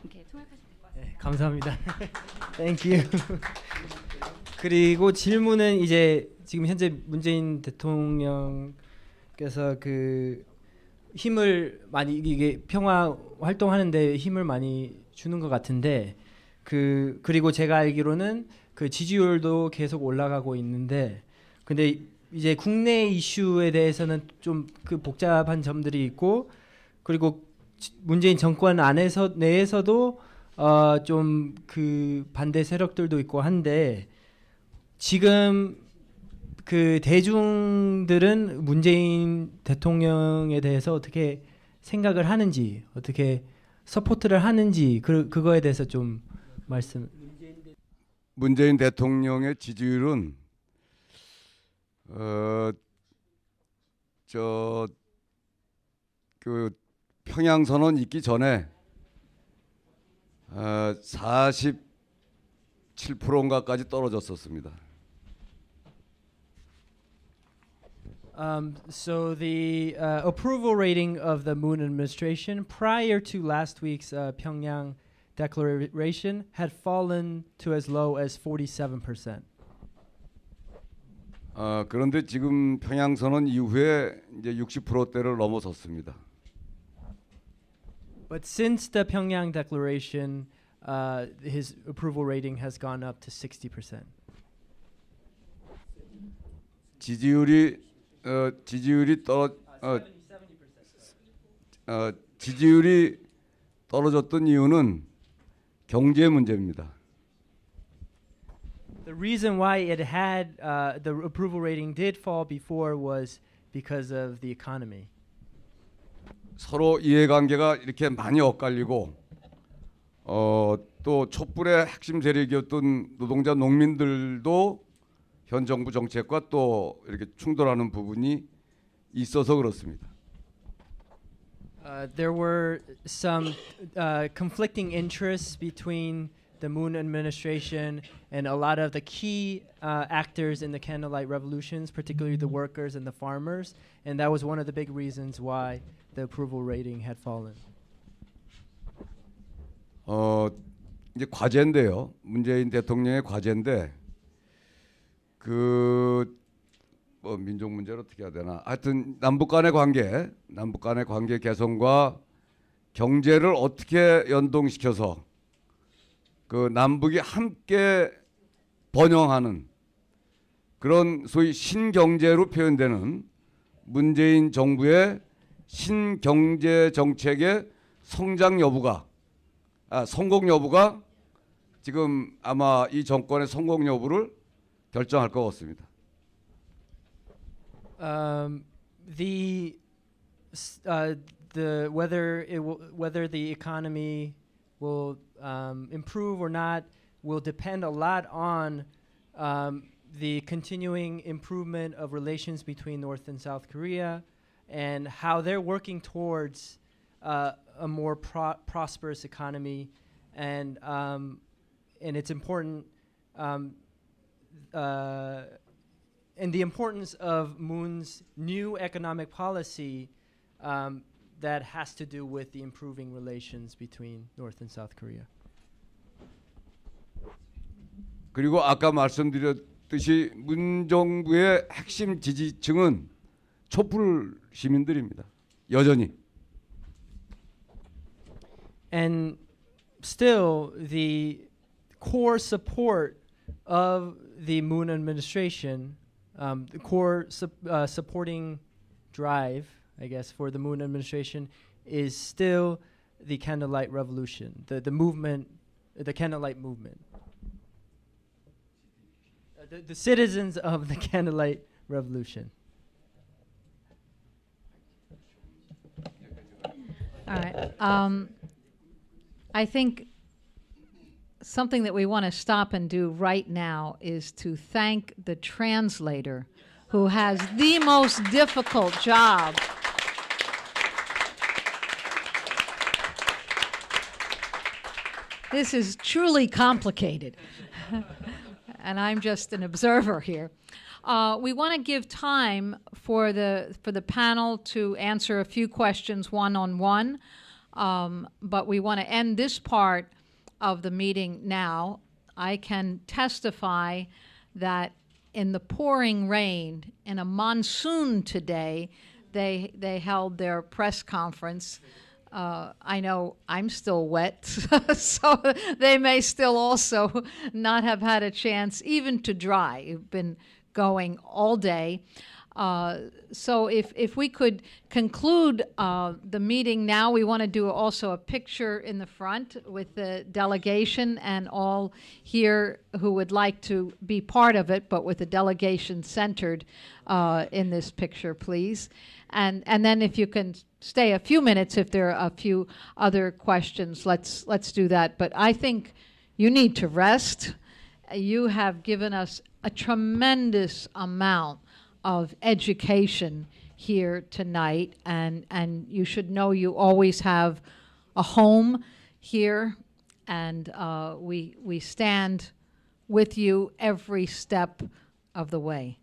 네, 감사합니다. Thank you. 그리고 질문은 이제 지금 현재 문재인 대통령께서 그 힘을 많이 이게 평화 활동하는데 힘을 많이 주는 것 같은데 그 그리고 제가 알기로는 그 지지율도 계속 올라가고 있는데 근데 이제 국내 이슈에 대해서는 좀 그 복잡한 점들이 있고 그리고 문재인 정권 안에서 내에서도 어 좀 그 반대 세력들도 있고 한데 지금 그 대중들은 문재인 대통령에 대해서 어떻게 생각을 하는지 어떻게 서포트를 하는지 그 그거에 대해서 좀 말씀. 문재인 대통령의 지지율은 어저 그 평양 선언 있기 전에 어 47%인가까지 떨어졌었습니다. Um, so the uh, approval rating of the Moon administration prior to last week's uh, Pyongyang declaration had fallen to as low as 47%. 어, 그런데 지금 평양 선언 이후에 이제 60%대를 넘어섰습니다. But since the Pyongyang declaration, uh, his approval rating has gone up to 60%. 지지율이 어, 지지율이 떨어 어, 어, 지지율이 떨어졌던 이유는 경제 문제입니다. The reason why it had uh, the approval rating did fall before was because of the economy. 서로 이해관계가 이렇게 많이 엇갈리고 어, 또 촛불의 핵심 세력이었던 노동자 농민들도 현 정부 정책과 또 이렇게 충돌하는 부분이 있어서 그렇습니다. Uh, there were some uh, conflicting interests between the Moon administration and a lot of the key uh, actors in the candlelight revolutions, particularly the workers and the farmers, and that was one of the big reasons why the approval rating had fallen. 어 이제 과제인데요. 문재인 대통령의 과제인데 그뭐 민족 문제를 어떻게 해야 되나? 하여튼 남북 간의 관계, 남북 간의 관계 개선과 경제를 어떻게 연동시켜서 그 남북이 함께 번영하는 그런 소위 신경제로 표현되는 문재인 정부의 신경제 정책의 성장 여부가 아, 성공 여부가 지금 아마 이 정권의 성공 여부를 결정할 것 같습니다. um, the s- uh, the whether it will, whether the economy will um, improve or not will depend a lot on um, the continuing improvement of relations between North and South Korea and how they're working towards uh, a more pro- prosperous economy and um, and it's important um, uh, and the importance of Moon's new economic policy um, that has to do with the improving relations between North and South Korea. 그리고 아까 말씀드렸듯이 문 정부의 핵심 지지층은 촛불 시민들입니다. 여전히. And still, the core support of the Moon administration, um, the core sup- uh, supporting drive, I guess, for the Moon administration is still the candlelight revolution, the, the movement, the candlelight movement. Uh, the, the citizens of the candlelight revolution. All right. Um, I think something that we want to stop and do right now is to thank the translator who has the most difficult job. This is truly complicated. and I'm just an observer here. Uh, we want to give time for the for the panel to answer a few questions one on one, um, but we want to end this part of the meeting now. I can testify that in the pouring rain, in a monsoon today, they they held their press conference. Uh, I know I'm still wet, so they may still also not have had a chance even to dry. You've been going all day. Uh, so if, if we could conclude uh, the meeting now, we want to do also a picture in the front with the delegation and all here who would like to be part of it, but with the delegation centered uh, in this picture, please. And, and then if you can stay a few minutes, if there are a few other questions, let's, let's do that. But I think you need to rest. You have given us a tremendous amount of education here tonight, and, and you should know you always have a home here, and uh, we, we stand with you every step of the way.